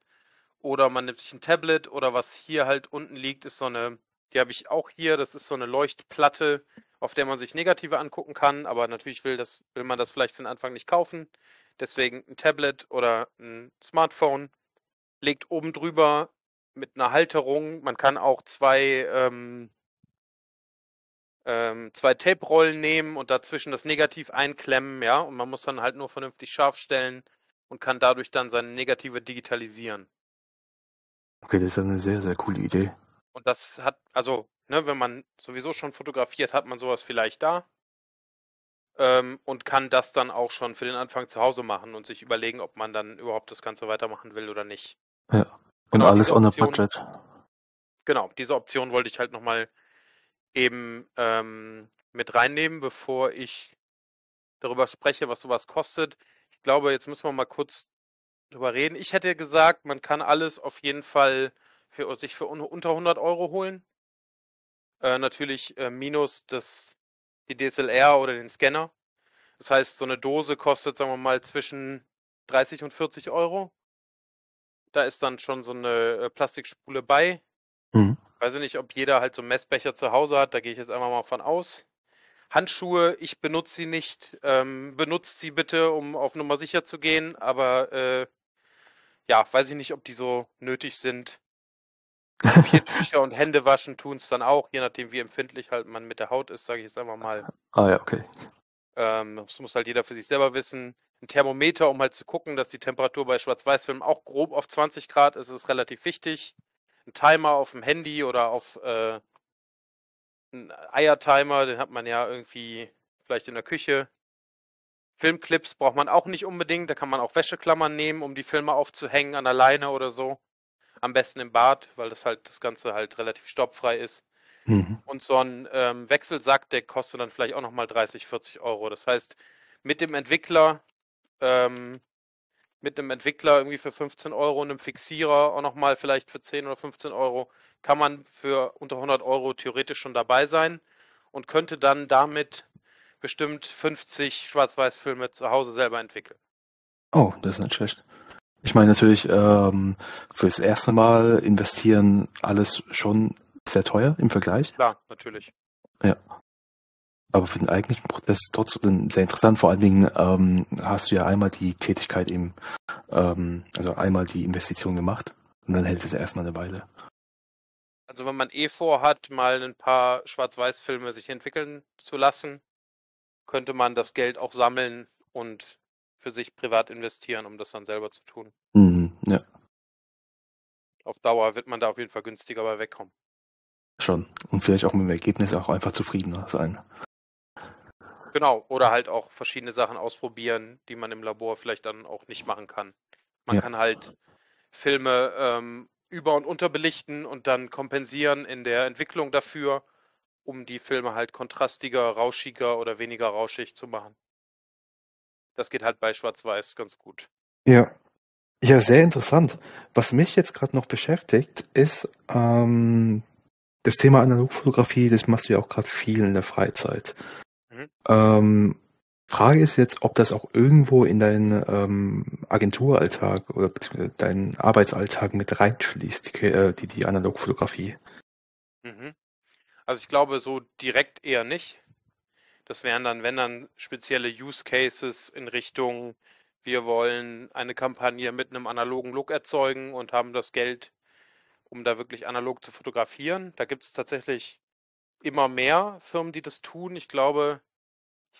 oder man nimmt sich ein Tablet oder was hier halt unten liegt, ist so eine, die habe ich auch hier, das ist so eine Leuchtplatte, auf der man sich Negative angucken kann, aber natürlich will das, will man das vielleicht für den Anfang nicht kaufen. Deswegen ein Tablet oder ein Smartphone, legt oben drüber mit einer Halterung. Man kann auch zwei, ähm, ähm, zwei Tape-Rollen nehmen und dazwischen das Negativ einklemmen, ja, und man muss dann halt nur vernünftig scharf stellen und kann dadurch dann seine Negative digitalisieren. Okay, das ist eine sehr, sehr coole Idee. Und das hat, also, ne, wenn man sowieso schon fotografiert, hat man sowas vielleicht da ähm, und kann das dann auch schon für den Anfang zu Hause machen und sich überlegen, ob man dann überhaupt das Ganze weitermachen will oder nicht. Ja. Und Genau, alles Option- budget. Genau, diese Option wollte ich halt nochmal eben ähm, mit reinnehmen, bevor ich darüber spreche, was sowas kostet. Ich glaube, jetzt müssen wir mal kurz drüber reden. Ich hätte gesagt, man kann alles auf jeden Fall für sich für un- unter 100 Euro holen. Äh, natürlich äh, minus das, die DSLR oder den Scanner. Das heißt, so eine Dose kostet, sagen wir mal, zwischen 30 und 40 Euro. Da ist dann schon so eine äh, Plastikspule bei. Mhm. Weiß ich nicht, ob jeder halt so einen Messbecher zu Hause hat, da gehe ich jetzt einfach mal von aus. Handschuhe, ich benutze sie nicht. Ähm, benutzt sie bitte, um auf Nummer sicher zu gehen, aber äh, ja, weiß ich nicht, ob die so nötig sind. Papiertücher und Hände waschen tun es dann auch, je nachdem, wie empfindlich halt man mit der Haut ist, sage ich jetzt einfach mal. Ah ja, okay. Ähm, das muss halt jeder für sich selber wissen. Ein Thermometer, um halt zu gucken, dass die Temperatur bei Schwarz-Weiß-Filmen auch grob auf 20 Grad ist, ist relativ wichtig. Ein Timer auf dem Handy oder auf äh, ein Eiertimer, den hat man ja irgendwie vielleicht in der Küche. Filmclips braucht man auch nicht unbedingt, da kann man auch Wäscheklammern nehmen, um die Filme aufzuhängen an der Leine oder so. Am besten im Bad, weil das halt das Ganze halt relativ staubfrei ist. Mhm. Und so ein ähm, Wechselsack, der kostet dann vielleicht auch nochmal 30, 40 Euro. Das heißt, mit dem Entwickler, ähm, mit einem Entwickler irgendwie für 15 Euro und einem Fixierer auch nochmal vielleicht für 10 oder 15 Euro, kann man für unter 100 Euro theoretisch schon dabei sein und könnte dann damit bestimmt 50 Schwarz-Weiß-Filme zu Hause selber entwickeln. Oh, das ist nicht schlecht. Ich meine natürlich, ähm, fürs erste Mal investieren alles schon sehr teuer im Vergleich, Klar, natürlich. aber für den eigentlichen Prozess trotzdem sehr interessant. Vor allen Dingen ähm, hast du ja einmal die Tätigkeit im, ähm, also einmal die Investition gemacht und dann hält es erstmal eine Weile. Also wenn man eh vorhat, mal ein paar Schwarz-Weiß-Filme sich entwickeln zu lassen, könnte man das Geld auch sammeln und für sich privat investieren, um das dann selber zu tun. Mhm, ja, Auf Dauer wird man da auf jeden Fall günstiger bei wegkommen. Schon. Und vielleicht auch mit dem Ergebnis auch einfach zufriedener sein. Genau, oder halt auch verschiedene Sachen ausprobieren, die man im Labor vielleicht dann auch nicht machen kann. Man Ja. kann halt Filme ähm, über- und unterbelichten und dann kompensieren in der Entwicklung dafür, um die Filme halt kontrastiger, rauschiger oder weniger rauschig zu machen. Das geht halt bei Schwarz-Weiß ganz gut. Ja. Ja, sehr interessant. Was mich jetzt gerade noch beschäftigt, ist ähm, das Thema Analogfotografie, das machst du ja auch gerade viel in der Freizeit. Mhm. Ähm, Frage ist jetzt, ob das auch irgendwo in deinen ähm, Agenturalltag oder deinen Arbeitsalltag mit reinfließt, die, äh, die, die Analogfotografie. Mhm. Also ich glaube so direkt eher nicht. Das wären dann, wenn dann spezielle Use Cases in Richtung, wir wollen eine Kampagne mit einem analogen Look erzeugen und haben das Geld, um da wirklich analog zu fotografieren. Da gibt es tatsächlich immer mehr Firmen, die das tun. Ich glaube,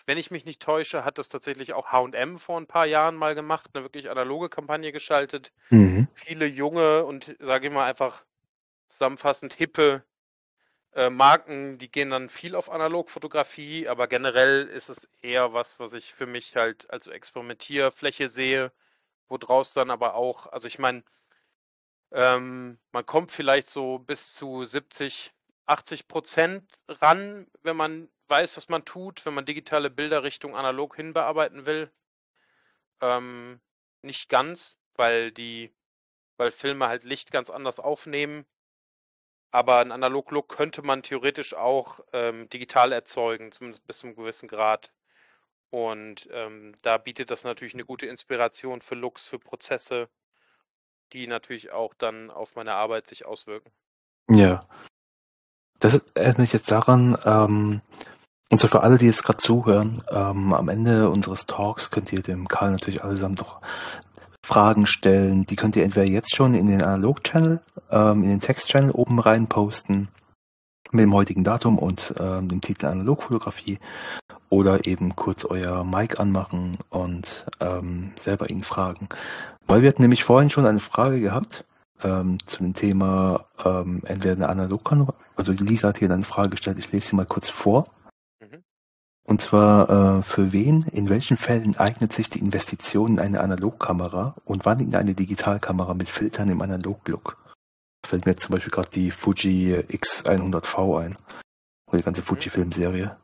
wenn ich mich nicht täusche, hat das tatsächlich auch H&M vor ein paar Jahren mal gemacht, eine wirklich analoge Kampagne geschaltet Mhm. viele junge und sage ich mal einfach zusammenfassend hippe äh, Marken, die gehen dann viel auf Analogfotografie, aber generell ist es eher was, was ich für mich halt als Experimentierfläche sehe, wo draus dann aber auch, also ich meine, ähm, man kommt vielleicht so bis zu 70, 80 Prozent ran, wenn man weiß, was man tut, wenn man digitale Bilder Richtung analog hinbearbeiten will. Ähm, nicht ganz, weil die, weil Filme halt Licht ganz anders aufnehmen. Aber einen Analog-Look könnte man theoretisch auch ähm, digital erzeugen, zumindest bis zu einem gewissen Grad. Und ähm, da bietet das natürlich eine gute Inspiration für Looks, für Prozesse, die natürlich auch dann auf meine Arbeit sich auswirken. Ja. Das erinnert mich jetzt daran, ähm, und so für alle, die jetzt gerade zuhören, ähm, am Ende unseres Talks könnt ihr dem Karl natürlich allesamt noch Fragen stellen. Die könnt ihr entweder jetzt schon in den Analog-Channel, ähm, in den Text-Channel oben rein posten mit dem heutigen Datum und ähm, dem Titel Analogfotografie oder eben kurz euer Mic anmachen und ähm, selber ihn fragen. Weil wir hatten nämlich vorhin schon eine Frage gehabt ähm, zu dem Thema ähm, entweder eine Analogkamera, also Lisa hat hier eine Frage gestellt, ich lese sie mal kurz vor. Mhm. Und zwar, äh, für wen, in welchen Fällen eignet sich die Investition in eine Analogkamera und wann in eine Digitalkamera mit Filtern im Analoglook? Fällt mir jetzt zum Beispiel gerade die Fuji X100V ein. Oder die ganze mhm. Fuji-Filmserie.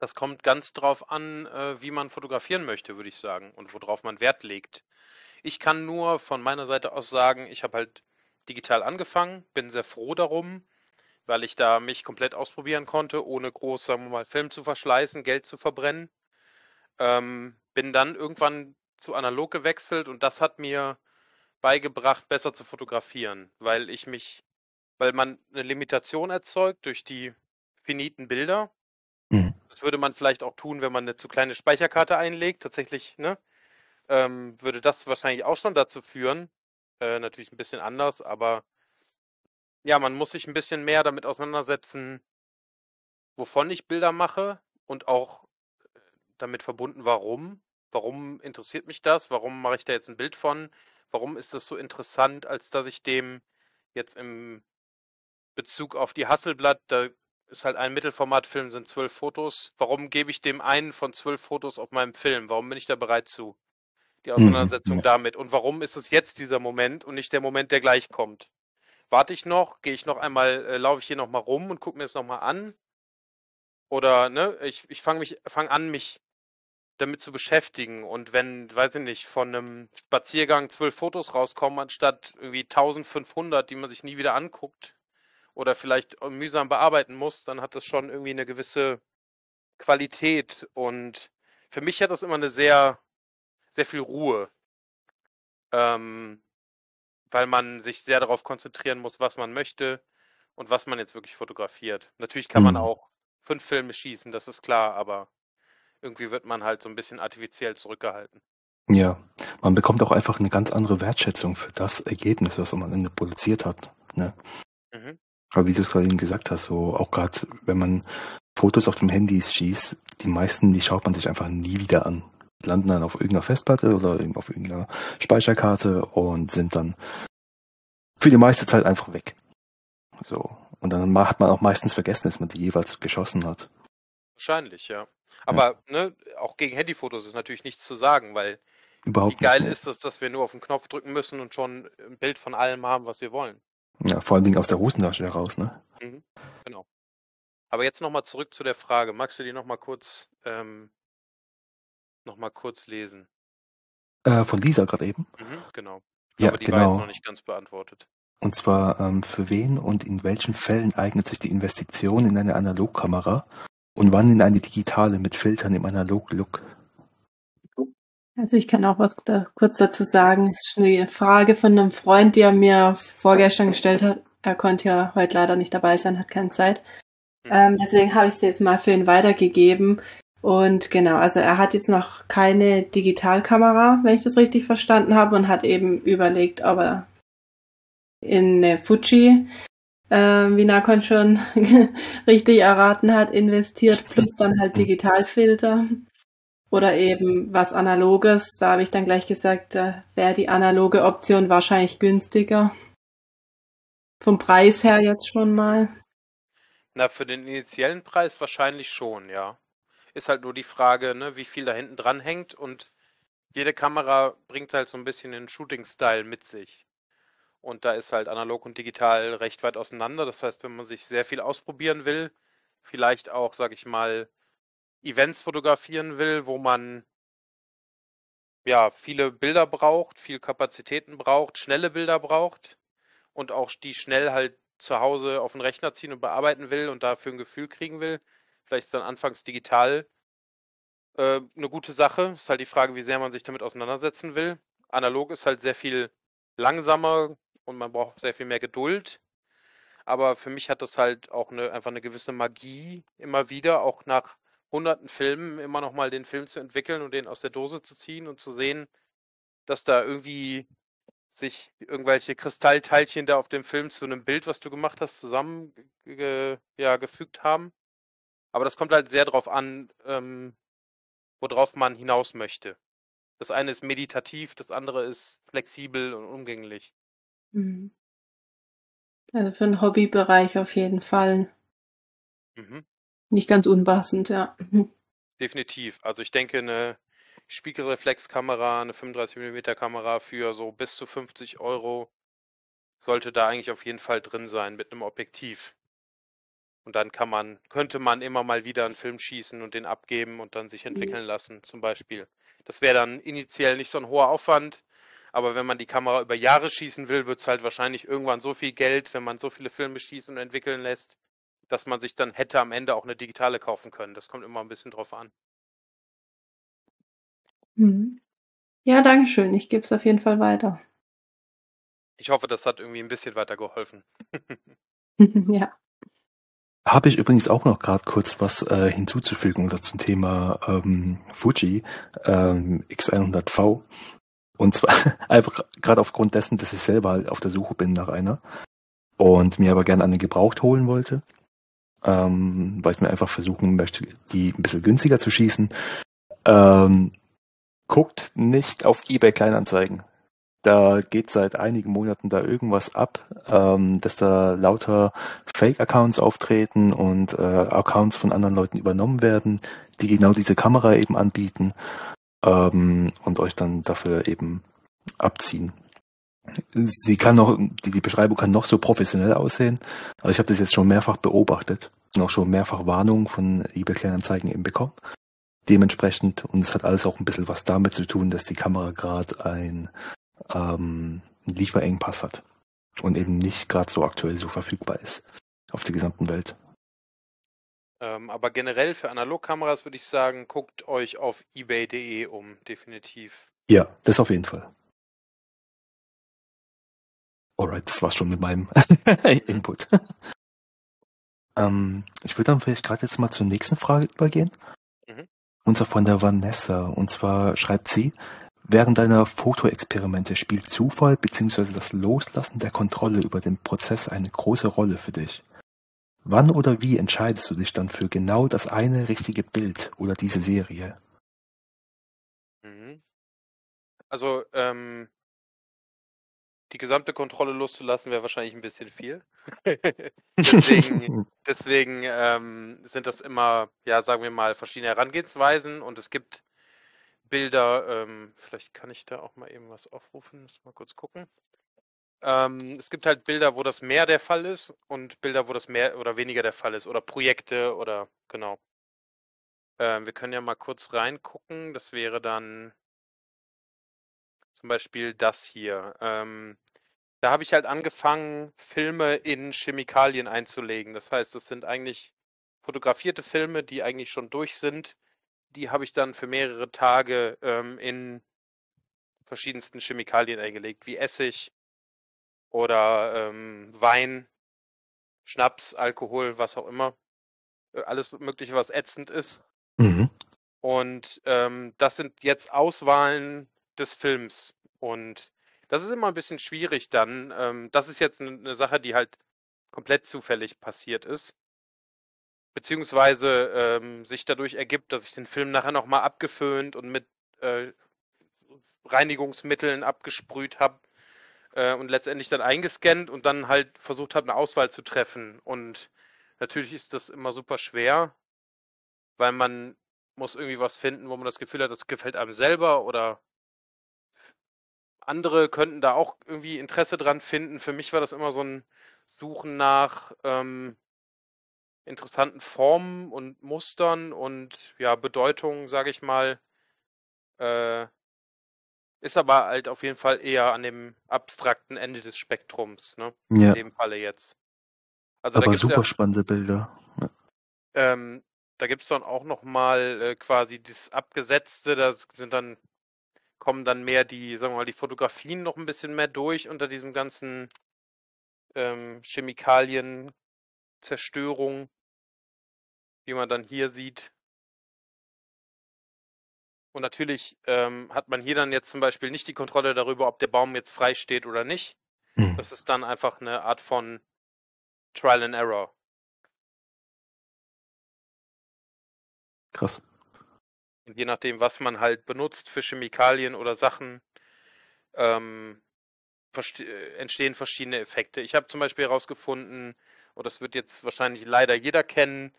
Das kommt ganz drauf an, äh, wie man fotografieren möchte, würde ich sagen, und worauf man Wert legt. Ich kann nur von meiner Seite aus sagen, ich habe halt digital angefangen, bin sehr froh darum, weil ich da mich komplett ausprobieren konnte, ohne groß, sagen wir mal, Film zu verschleißen, Geld zu verbrennen. Ähm, bin dann irgendwann zu analog gewechselt und das hat mir beigebracht, besser zu fotografieren, weil ich mich, weil man eine Limitation erzeugt durch die finiten Bilder. Mhm. Das würde man vielleicht auch tun, wenn man eine zu kleine Speicherkarte einlegt. Tatsächlich, ne? ähm, würde das wahrscheinlich auch schon dazu führen. Äh, natürlich ein bisschen anders, aber ja, man muss sich ein bisschen mehr damit auseinandersetzen, wovon ich Bilder mache und auch äh, damit verbunden, warum. Warum interessiert mich das? Warum mache ich da jetzt ein Bild von? Warum ist das so interessant, als dass ich dem jetzt im Bezug auf die Hasselblatt, da ist halt ein Mittelformatfilm, sind zwölf Fotos. Warum gebe ich dem einen von zwölf Fotos auf meinem Film? Warum bin ich da bereit zu? die mhm, Auseinandersetzung mhm. damit. Und warum ist es jetzt dieser Moment und nicht der Moment, der gleich kommt? Warte ich noch? Gehe ich noch einmal, äh, laufe ich hier nochmal rum und gucke mir das nochmal an? Oder, ne, ich, ich fange mich, fang an, mich damit zu beschäftigen. Und wenn, weiß ich nicht, von einem Spaziergang zwölf Fotos rauskommen, anstatt irgendwie 1500, die man sich nie wieder anguckt oder vielleicht mühsam bearbeiten muss, dann hat das schon irgendwie eine gewisse Qualität. Und für mich hat das immer eine sehr sehr viel Ruhe. Ähm, weil man sich sehr darauf konzentrieren muss, was man möchte und was man jetzt wirklich fotografiert. Natürlich kann mhm. man auch fünf Filme schießen, das ist klar, aber irgendwie wird man halt so ein bisschen artifiziell zurückgehalten. Ja, man bekommt auch einfach eine ganz andere Wertschätzung für das Ergebnis, was man am Ende produziert hat. Ne? Mhm. Aber wie du es gerade eben gesagt hast, so auch gerade, wenn man Fotos auf dem Handy schießt, die meisten, die schaut man sich einfach nie wieder an landen dann auf irgendeiner Festplatte oder auf irgendeiner Speicherkarte und sind dann für die meiste Zeit einfach weg. So. Und dann hat man auch meistens vergessen, dass man die jeweils geschossen hat. Wahrscheinlich, ja. Aber ja. ne, auch gegen Handyfotos ist natürlich nichts zu sagen, weil Überhaupt wie geil nicht, ist es, dass wir nur auf den Knopf drücken müssen und schon ein Bild von allem haben, was wir wollen. Ja, vor allen Dingen aus der Hosentasche heraus, ne? Mhm, genau. Aber jetzt nochmal zurück zu der Frage. Magst du die nochmal kurz ähm, noch mal kurz lesen. Äh, von Lisa gerade eben? Mhm, genau. Ja, Aber die genau. war jetzt noch nicht ganz beantwortet. Und zwar, ähm, für wen und in welchen Fällen eignet sich die Investition in eine Analogkamera und wann in eine digitale mit Filtern im Analog-Look? Also ich kann auch was da, kurz dazu sagen. Es ist eine Frage von einem Freund, die er mir vorgestern gestellt hat. Er konnte ja heute leider nicht dabei sein, hat keine Zeit. Ähm, deswegen habe ich sie jetzt mal für ihn weitergegeben. Und genau, also er hat jetzt noch keine Digitalkamera, wenn ich das richtig verstanden habe, und hat eben überlegt, ob er in eine Fuji, äh, wie Nakon schon richtig erraten hat, investiert, plus dann halt Digitalfilter oder eben was Analoges. Da habe ich dann gleich gesagt, da wäre die analoge Option wahrscheinlich günstiger. Vom Preis her jetzt schon mal. Na, für den initiellen Preis wahrscheinlich schon, ja. Ist halt nur die Frage, ne, wie viel da hinten dran hängt und jede Kamera bringt halt so ein bisschen den Shooting-Style mit sich. Und da ist halt analog und digital recht weit auseinander. Das heißt, wenn man sich sehr viel ausprobieren will, vielleicht auch, sag ich mal, Events fotografieren will, wo man ja viele Bilder braucht, viel Kapazitäten braucht, schnelle Bilder braucht und auch die schnell halt zu Hause auf den Rechner ziehen und bearbeiten will und dafür ein Gefühl kriegen will, Vielleicht ist dann anfangs digital äh, eine gute Sache. Ist halt die Frage, wie sehr man sich damit auseinandersetzen will. Analog ist halt sehr viel langsamer und man braucht sehr viel mehr Geduld. Aber für mich hat das halt auch eine, einfach eine gewisse Magie immer wieder, auch nach hunderten Filmen immer noch mal den Film zu entwickeln und den aus der Dose zu ziehen und zu sehen, dass da irgendwie sich irgendwelche Kristallteilchen da auf dem Film zu einem Bild, was du gemacht hast, zusammengefügt ja, haben. Aber das kommt halt sehr darauf an, ähm, worauf man hinaus möchte. Das eine ist meditativ, das andere ist flexibel und umgänglich. Mhm. Also für den Hobbybereich auf jeden Fall. Mhm. Nicht ganz unpassend, ja. Mhm. Definitiv. Also ich denke, eine Spiegelreflexkamera, eine 35mm Kamera für so bis zu 50 Euro sollte da eigentlich auf jeden Fall drin sein mit einem Objektiv. Und dann kann man, könnte man immer mal wieder einen Film schießen und den abgeben und dann sich entwickeln lassen, zum Beispiel. Das wäre dann initial nicht so ein hoher Aufwand, aber wenn man die Kamera über Jahre schießen will, wird es halt wahrscheinlich irgendwann so viel Geld, wenn man so viele Filme schießt und entwickeln lässt, dass man sich dann hätte am Ende auch eine digitale kaufen können. Das kommt immer ein bisschen drauf an. Mhm. Ja, danke schön. Ich gebe es auf jeden Fall weiter. Ich hoffe, das hat irgendwie ein bisschen weiter geholfen. ja. Habe ich übrigens auch noch gerade kurz was äh, hinzuzufügen oder zum Thema ähm, Fuji ähm, X100V. Und zwar einfach gerade aufgrund dessen, dass ich selber halt auf der Suche bin nach einer und mir aber gerne eine gebraucht holen wollte, ähm, weil ich mir einfach versuchen möchte, die ein bisschen günstiger zu schießen. Ähm, guckt nicht auf eBay Kleinanzeigen. Da geht seit einigen Monaten da irgendwas ab, ähm, dass da lauter Fake-Accounts auftreten und äh, Accounts von anderen Leuten übernommen werden, die genau diese Kamera eben anbieten ähm, und euch dann dafür eben abziehen. Sie kann noch, die, die Beschreibung kann noch so professionell aussehen, aber ich habe das jetzt schon mehrfach beobachtet und auch schon mehrfach Warnungen von eBay Kleinanzeigen eben bekommen. Dementsprechend, und es hat alles auch ein bisschen was damit zu tun, dass die Kamera gerade ein ähm, Lieferengpass hat und eben nicht gerade so aktuell so verfügbar ist auf der gesamten Welt. Ähm, aber generell für Analogkameras würde ich sagen, guckt euch auf ebay.de um, definitiv. Ja, das auf jeden Fall. Alright, das war's schon mit meinem Input. ähm, ich würde dann vielleicht gerade jetzt mal zur nächsten Frage übergehen. Mhm. Und zwar von der Vanessa. Und zwar schreibt sie, Während deiner Fotoexperimente spielt Zufall bzw. das Loslassen der Kontrolle über den Prozess eine große Rolle für dich. Wann oder wie entscheidest du dich dann für genau das eine richtige Bild oder diese Serie? Mhm. Also, ähm, die gesamte Kontrolle loszulassen wäre wahrscheinlich ein bisschen viel. deswegen deswegen ähm, sind das immer, ja, sagen wir mal, verschiedene Herangehensweisen und es gibt Bilder, ähm, vielleicht kann ich da auch mal eben was aufrufen, muss mal kurz gucken. Ähm, es gibt halt Bilder, wo das mehr der Fall ist und Bilder, wo das mehr oder weniger der Fall ist oder Projekte oder genau. Ähm, wir können ja mal kurz reingucken. Das wäre dann zum Beispiel das hier. Ähm, da habe ich halt angefangen, Filme in Chemikalien einzulegen. Das heißt, das sind eigentlich fotografierte Filme, die eigentlich schon durch sind die habe ich dann für mehrere Tage ähm, in verschiedensten Chemikalien eingelegt, wie Essig oder ähm, Wein, Schnaps, Alkohol, was auch immer. Äh, alles Mögliche, was ätzend ist. Mhm. Und ähm, das sind jetzt Auswahlen des Films. Und das ist immer ein bisschen schwierig dann. Ähm, das ist jetzt eine Sache, die halt komplett zufällig passiert ist beziehungsweise ähm, sich dadurch ergibt, dass ich den Film nachher nochmal abgeföhnt und mit äh, Reinigungsmitteln abgesprüht habe äh, und letztendlich dann eingescannt und dann halt versucht habe, eine Auswahl zu treffen. Und natürlich ist das immer super schwer, weil man muss irgendwie was finden, wo man das Gefühl hat, das gefällt einem selber oder andere könnten da auch irgendwie Interesse dran finden. Für mich war das immer so ein Suchen nach ähm, interessanten Formen und Mustern und ja, Bedeutungen, sage ich mal. Äh, ist aber halt auf jeden Fall eher an dem abstrakten Ende des Spektrums, ne? Ja. In dem Falle jetzt. Also aber super ja, spannende Bilder. Ja. Ähm, da gibt es dann auch nochmal äh, quasi das Abgesetzte, da sind dann, kommen dann mehr die, sagen wir mal, die Fotografien noch ein bisschen mehr durch unter diesem ganzen ähm, Chemikalien, Zerstörung, wie man dann hier sieht. Und natürlich ähm, hat man hier dann jetzt zum Beispiel nicht die Kontrolle darüber, ob der Baum jetzt frei steht oder nicht. Hm. Das ist dann einfach eine Art von Trial and Error. Krass. Und je nachdem, was man halt benutzt für Chemikalien oder Sachen, ähm, äh, entstehen verschiedene Effekte. Ich habe zum Beispiel herausgefunden, und das wird jetzt wahrscheinlich leider jeder kennen,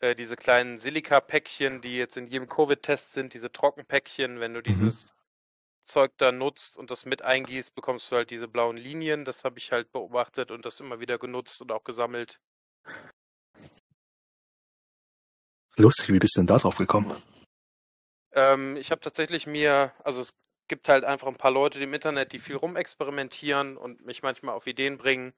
äh, diese kleinen Silika-Päckchen, die jetzt in jedem Covid-Test sind, diese Trockenpäckchen, wenn du dieses Zeug da nutzt und das mit eingießt, bekommst du halt diese blauen Linien. Das habe ich halt beobachtet und das immer wieder genutzt und auch gesammelt. Lustig, wie bist du denn da drauf gekommen? Ähm, ich habe tatsächlich mir, also es gibt halt einfach ein paar Leute im Internet, die viel rumexperimentieren und mich manchmal auf Ideen bringen.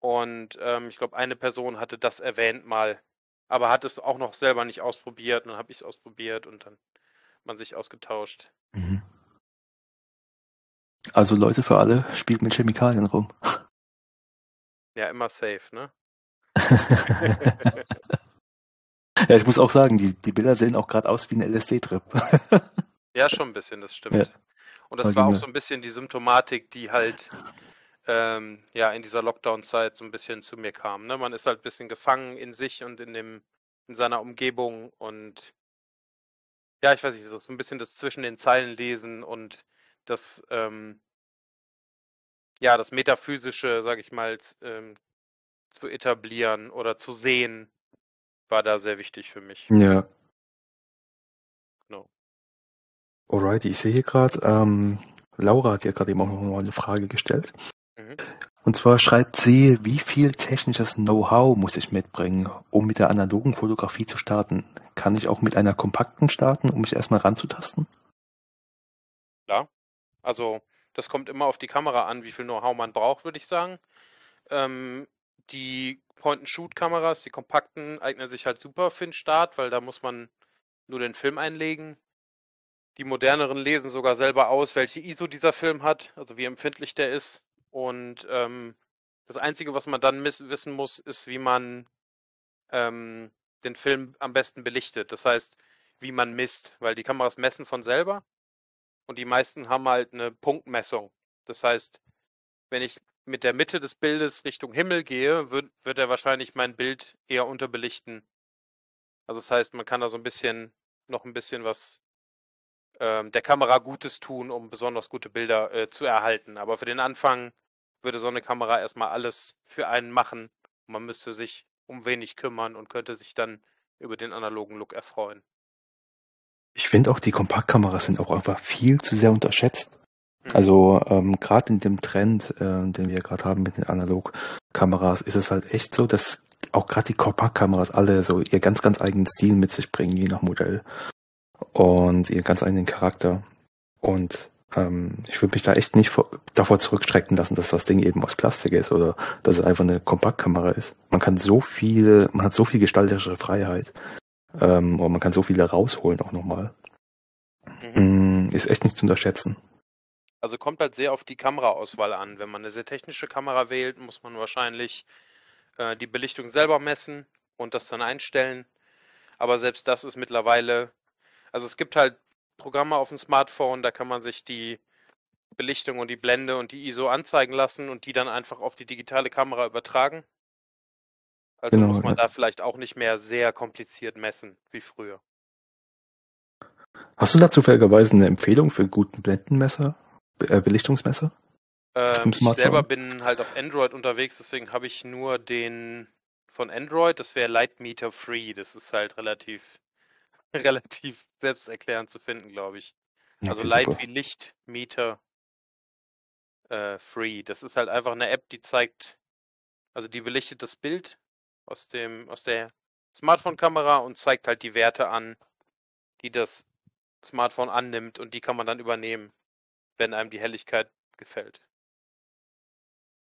Und ähm, ich glaube, eine Person hatte das erwähnt mal, aber hat es auch noch selber nicht ausprobiert. Und dann habe ich es ausprobiert und dann hat man sich ausgetauscht. Mhm. Also Leute für alle, spielt mit Chemikalien rum. Ja, immer safe, ne? ja, ich muss auch sagen, die, die Bilder sehen auch gerade aus wie ein LSD-Trip. Ja, schon ein bisschen, das stimmt. Ja. Und das war auch so ein bisschen die Symptomatik, die halt ähm, ja in dieser Lockdown-Zeit so ein bisschen zu mir kam. Ne? Man ist halt ein bisschen gefangen in sich und in dem in seiner Umgebung und ja, ich weiß nicht, so ein bisschen das zwischen den Zeilen lesen und das ähm, ja das metaphysische, sage ich mal, ähm, zu etablieren oder zu sehen, war da sehr wichtig für mich. ja. Genau. Alrighty, ich sehe hier gerade, ähm, Laura hat ja gerade eben auch noch mal eine Frage gestellt. Und zwar schreibt sie, wie viel technisches Know-how muss ich mitbringen, um mit der analogen Fotografie zu starten? Kann ich auch mit einer kompakten starten, um mich erstmal ranzutasten? Klar. Also das kommt immer auf die Kamera an, wie viel Know-how man braucht, würde ich sagen. Ähm, die Point-and-Shoot-Kameras, die kompakten, eignen sich halt super für den Start, weil da muss man nur den Film einlegen. Die moderneren lesen sogar selber aus, welche ISO dieser Film hat, also wie empfindlich der ist. Und ähm, das Einzige, was man dann wissen muss, ist, wie man ähm, den Film am besten belichtet. Das heißt, wie man misst, weil die Kameras messen von selber und die meisten haben halt eine Punktmessung. Das heißt, wenn ich mit der Mitte des Bildes Richtung Himmel gehe, wird, wird er wahrscheinlich mein Bild eher unterbelichten. Also das heißt, man kann da so ein bisschen, noch ein bisschen was ähm, der Kamera Gutes tun, um besonders gute Bilder äh, zu erhalten. Aber für den Anfang würde so eine Kamera erstmal alles für einen machen. Man müsste sich um wenig kümmern und könnte sich dann über den analogen Look erfreuen. Ich finde auch, die Kompaktkameras sind auch einfach viel zu sehr unterschätzt. Mhm. Also ähm, gerade in dem Trend, äh, den wir gerade haben mit den Analogkameras, ist es halt echt so, dass auch gerade die Kompaktkameras alle so ihr ganz, ganz eigenen Stil mit sich bringen, je nach Modell. Und ihren ganz eigenen Charakter. Und ähm, ich würde mich da echt nicht vor, davor zurückstrecken lassen, dass das Ding eben aus Plastik ist oder dass es einfach eine Kompaktkamera ist. Man kann so viel, man hat so viel gestalterische Freiheit. Ähm, und man kann so viel da rausholen auch nochmal. Mhm. Mm, ist echt nicht zu unterschätzen. Also kommt halt sehr auf die Kameraauswahl an. Wenn man eine sehr technische Kamera wählt, muss man wahrscheinlich äh, die Belichtung selber messen und das dann einstellen. Aber selbst das ist mittlerweile, also es gibt halt Programme auf dem Smartphone, da kann man sich die Belichtung und die Blende und die ISO anzeigen lassen und die dann einfach auf die digitale Kamera übertragen. Also Genau, muss man ja. da vielleicht auch nicht mehr sehr kompliziert messen wie früher. Hast du da zufälligerweise eine Empfehlung für einen guten Blendenmesser, äh, Belichtungsmesser? Ähm, ich selber bin halt auf Android unterwegs, deswegen habe ich nur den von Android, das wäre Lightmeter Free. Das ist halt relativ, relativ selbsterklärend zu finden, glaube ich. Also Okay, Light super. wie Licht, Meter äh, Free. Das ist halt einfach eine App, die zeigt, also die belichtet das Bild aus dem, aus der Smartphone-Kamera und zeigt halt die Werte an, die das Smartphone annimmt und die kann man dann übernehmen, wenn einem die Helligkeit gefällt.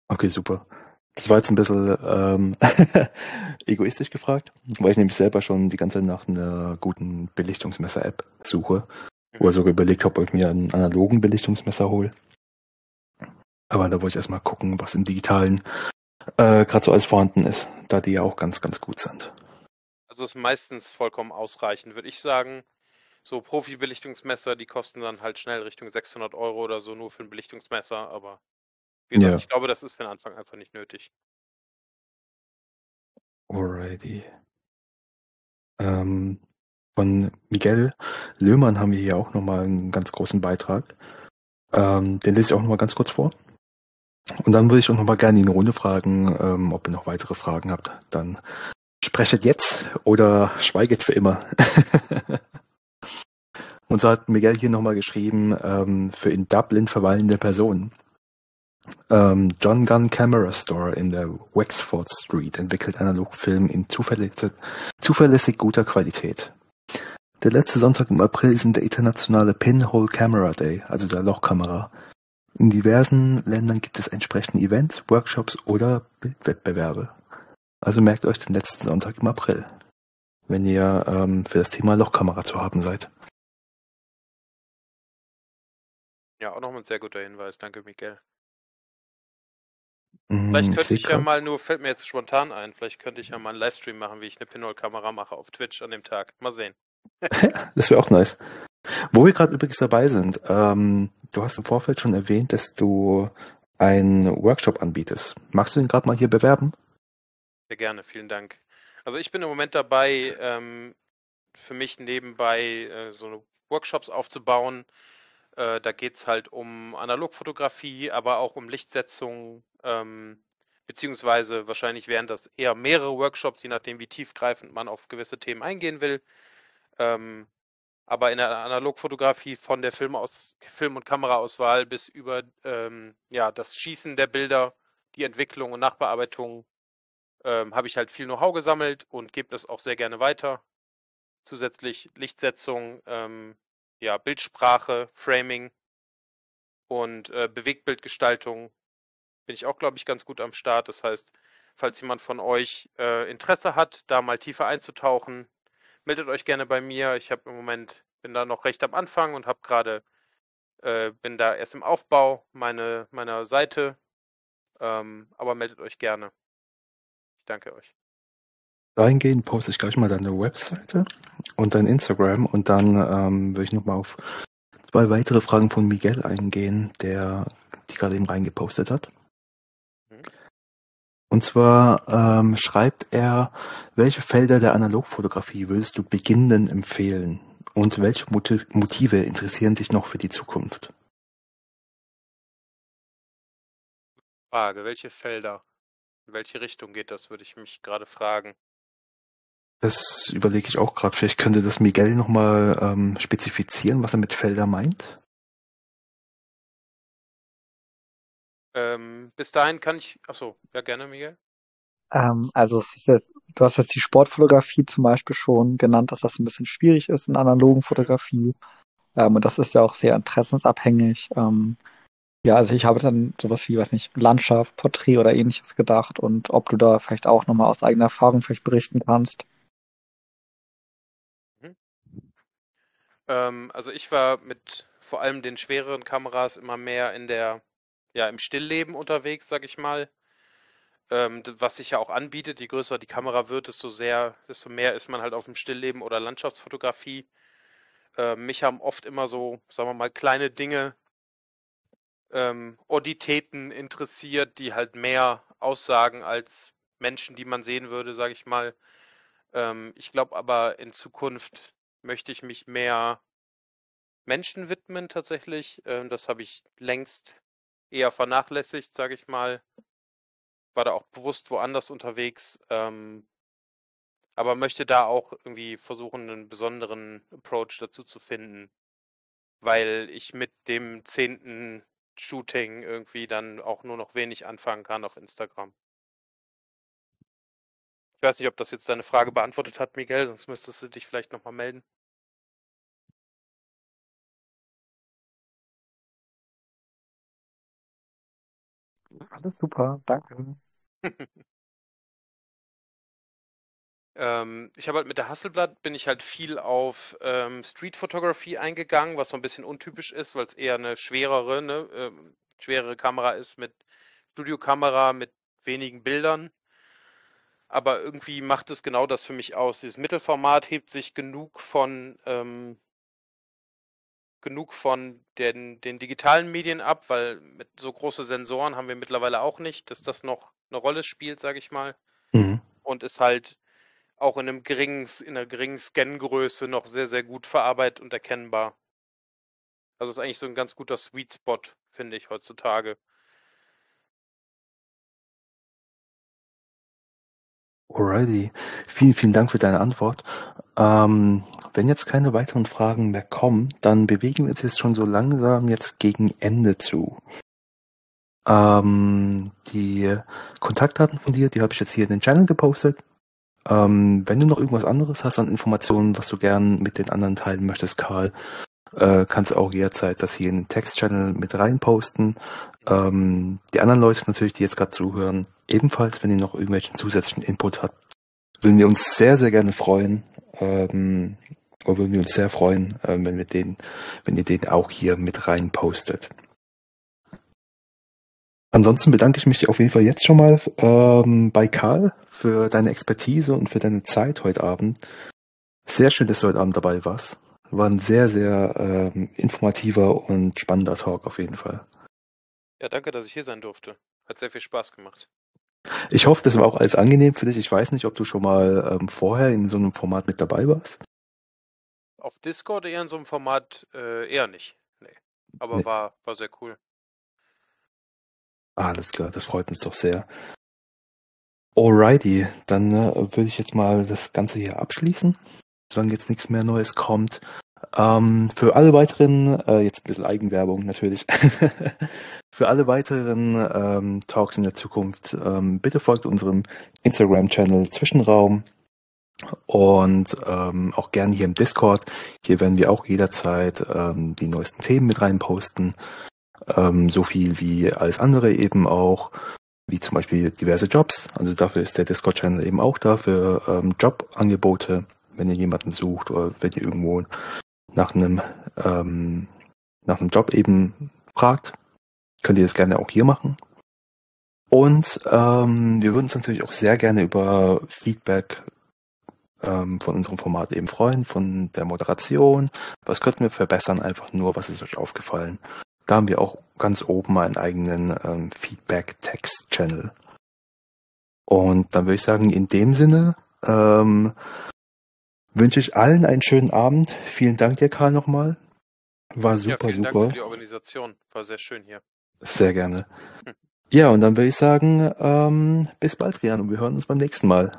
Okay, super. Das war jetzt ein bisschen ähm, egoistisch gefragt, weil ich nämlich selber schon die ganze Zeit nach einer guten Belichtungsmesser-App suche. Oder sogar überlegt habe, ob ich mir einen analogen Belichtungsmesser hole. Aber da wollte ich erstmal gucken, was im digitalen äh, gerade so alles vorhanden ist, da die ja auch ganz, ganz gut sind. Also ist meistens vollkommen ausreichend, würde ich sagen. So Profi-Belichtungsmesser, die kosten dann halt schnell Richtung 600 Euro oder so nur für ein Belichtungsmesser, aber wie gesagt, Ja. ich glaube, das ist für den Anfang einfach nicht nötig. Alrighty. Ähm, von Miguel Löhmann haben wir hier auch nochmal einen ganz großen Beitrag. Ähm, den lese ich auch nochmal ganz kurz vor. Und dann würde ich auch noch mal gerne in die Runde fragen, ähm, ob ihr noch weitere Fragen habt. Dann sprechet jetzt oder schweiget für immer. Und so hat Miguel hier nochmal geschrieben, ähm, für in Dublin verweilende Personen. Ähm, John Gunn Camera Store in der Wexford Street entwickelt Analogfilm in zuverlässig, guter Qualität. Der letzte Sonntag im April ist der internationale Pinhole Camera Day, also der Lochkamera. In diversen Ländern gibt es entsprechende Events, Workshops oder Wettbewerbe. Also merkt euch den letzten Sonntag im April, wenn ihr ähm, für das Thema Lochkamera zu haben seid. Ja, auch nochmal ein sehr guter Hinweis. Danke, Miguel. Mhm, Vielleicht könnte seh ich ja mal, nur fällt mir jetzt spontan ein, vielleicht könnte ich ja mal einen Livestream machen, wie ich eine Pinhole-Kamera mache auf Twitch an dem Tag. Mal sehen. Das wäre auch nice. Wo wir gerade übrigens dabei sind, ähm, du hast im Vorfeld schon erwähnt, dass du einen Workshop anbietest. Magst du den gerade mal hier bewerben? Sehr gerne, vielen Dank. Also ich bin im Moment dabei, ähm, für mich nebenbei äh, so Workshops aufzubauen. Äh, da geht es halt um Analogfotografie, aber auch um Lichtsetzung, ähm, beziehungsweise wahrscheinlich wären das eher mehrere Workshops, je nachdem, wie tiefgreifend man auf gewisse Themen eingehen will. Ähm, aber in der Analogfotografie von der Filmaus Film- und Kameraauswahl bis über ähm, ja, das Schießen der Bilder, die Entwicklung und Nachbearbeitung ähm, habe ich halt viel Know-how gesammelt und gebe das auch sehr gerne weiter. Zusätzlich Lichtsetzung, ähm, ja, Bildsprache, Framing und äh, Bewegtbildgestaltung bin ich auch, glaube ich, ganz gut am Start. Das heißt, falls jemand von euch äh, Interesse hat, da mal tiefer einzutauchen, meldet euch gerne bei mir. Ich habe im Moment, bin da noch recht am Anfang und habe gerade, äh, bin da erst im Aufbau meine, meiner Seite. Ähm, aber meldet euch gerne. Ich danke euch. Reingehen poste ich gleich mal deine Webseite und dein Instagram und dann ähm, würde ich nochmal auf zwei weitere Fragen von Miguel eingehen, der die gerade eben reingepostet hat. Mhm. Und zwar ähm, schreibt er, welche Felder der Analogfotografie würdest du Beginnenden empfehlen und welche Motiv Motive interessieren dich noch für die Zukunft? Frage, welche Felder, in welche Richtung geht das, würde ich mich gerade fragen. Das überlege ich auch gerade. Vielleicht könnte das Miguel nochmal ähm, spezifizieren, was er mit Felder meint. Ähm, bis dahin kann ich, achso, ja gerne, Miguel. Ähm, also es ist jetzt, du hast jetzt die Sportfotografie zum Beispiel schon genannt, dass das ein bisschen schwierig ist in analogen Fotografie. Ähm, und das ist ja auch sehr interessensabhängig. Ähm, ja, also ich habe dann sowas wie, weiß nicht, Landschaft, Porträt oder ähnliches gedacht und ob du da vielleicht auch nochmal aus eigener Erfahrung vielleicht berichten kannst. Ähm, also ich war mit vor allem den schwereren Kameras immer mehr in der, ja, im Stillleben unterwegs, sag ich mal. Ähm, was sich ja auch anbietet, je größer die Kamera wird, desto sehr, desto mehr ist man halt auf dem Stillleben oder Landschaftsfotografie. Ähm, mich haben oft immer so, sagen wir mal, kleine Dinge, ähm, Odditäten interessiert, die halt mehr aussagen als Menschen, die man sehen würde, sage ich mal. Ähm, ich glaube aber in Zukunft möchte ich mich mehr Menschen widmen tatsächlich. Ähm, das habe ich längst eher vernachlässigt, sage ich mal. War da auch bewusst woanders unterwegs. Ähm, aber möchte da auch irgendwie versuchen, einen besonderen Approach dazu zu finden, weil ich mit dem zehnten Shooting irgendwie dann auch nur noch wenig anfangen kann auf Instagram. Ich weiß nicht, ob das jetzt deine Frage beantwortet hat, Miguel, sonst müsstest du dich vielleicht nochmal melden. Alles super, danke. Ähm, ich habe halt mit der Hasselblad bin ich halt viel auf ähm, Street-Fotografie eingegangen, was so ein bisschen untypisch ist, weil es eher eine schwerere, ne, ähm, schwerere Kamera ist mit Studiokamera, mit wenigen Bildern. Aber irgendwie macht es genau das für mich aus. Dieses Mittelformat hebt sich genug von ähm, genug von den, den digitalen Medien ab, weil mit so große Sensoren haben wir mittlerweile auch nicht, dass das noch eine Rolle spielt, sage ich mal Mhm. und ist halt auch in einem geringen, in einer geringen Scan-Größe noch sehr, sehr gut verarbeitet und erkennbar. Also ist eigentlich so ein ganz guter Sweet Spot, finde ich heutzutage. Alrighty. Vielen, vielen Dank für deine Antwort. Ähm, wenn jetzt keine weiteren Fragen mehr kommen, dann bewegen wir uns jetzt schon so langsam jetzt gegen Ende zu. Ähm, die Kontaktdaten von dir, die habe ich jetzt hier in den Channel gepostet. Ähm, wenn du noch irgendwas anderes hast an Informationen, was du gern mit den anderen teilen möchtest, Karl, äh, kannst auch jederzeit das hier in den Text-Channel mit reinposten. Ähm, die anderen Leute natürlich, die jetzt gerade zuhören, ebenfalls, wenn ihr noch irgendwelchen zusätzlichen Input habt, würden wir uns sehr, sehr gerne freuen. Ähm, oder würden wir uns sehr freuen, äh, wenn wir den, wenn ihr den auch hier mit rein postet. Ansonsten bedanke ich mich auf jeden Fall jetzt schon mal ähm, bei Karl für deine Expertise und für deine Zeit heute Abend. Sehr schön, dass du heute Abend dabei warst. War ein sehr, sehr ähm, informativer und spannender Talk auf jeden Fall. Ja, danke, dass ich hier sein durfte. Hat sehr viel Spaß gemacht. Ich hoffe, das war auch alles angenehm für dich. Ich weiß nicht, ob du schon mal ähm, vorher in so einem Format mit dabei warst. Auf Discord eher in so einem Format äh, eher nicht. Nee. Aber Nee. war, war sehr cool. Alles klar, das freut uns doch sehr. Alrighty, dann äh, würde ich jetzt mal das Ganze hier abschließen, solange jetzt nichts mehr Neues kommt. Ähm, für alle weiteren, äh, jetzt ein bisschen Eigenwerbung natürlich, für alle weiteren ähm, Talks in der Zukunft, ähm, bitte folgt unserem Instagram-Channel Zwischenraum und ähm, auch gerne hier im Discord. Hier werden wir auch jederzeit ähm, die neuesten Themen mit reinposten. Ähm, so viel wie alles andere eben auch, wie zum Beispiel diverse Jobs. Also dafür ist der Discord-Channel eben auch da für ähm, Jobangebote, wenn ihr jemanden sucht oder wenn ihr irgendwo nach einem ähm, nach einem Job eben fragt, könnt ihr das gerne auch hier machen. Und ähm, wir würden uns natürlich auch sehr gerne über Feedback ähm, von unserem Format eben freuen, von der Moderation. Was könnten wir verbessern? Einfach nur, was ist euch aufgefallen? Da haben wir auch ganz oben einen eigenen ähm, Feedback-Text-Channel. Und dann würde ich sagen, in dem Sinne ähm, wünsche ich allen einen schönen Abend. Vielen Dank dir, Karl, nochmal. War ja, super, vielen Dank super. für die Organisation. War sehr schön hier. Sehr gerne. Hm. Ja, und dann würde ich sagen, ähm, bis bald, Rian, und wir hören uns beim nächsten Mal.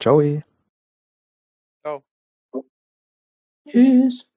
Ciao. Tschüss.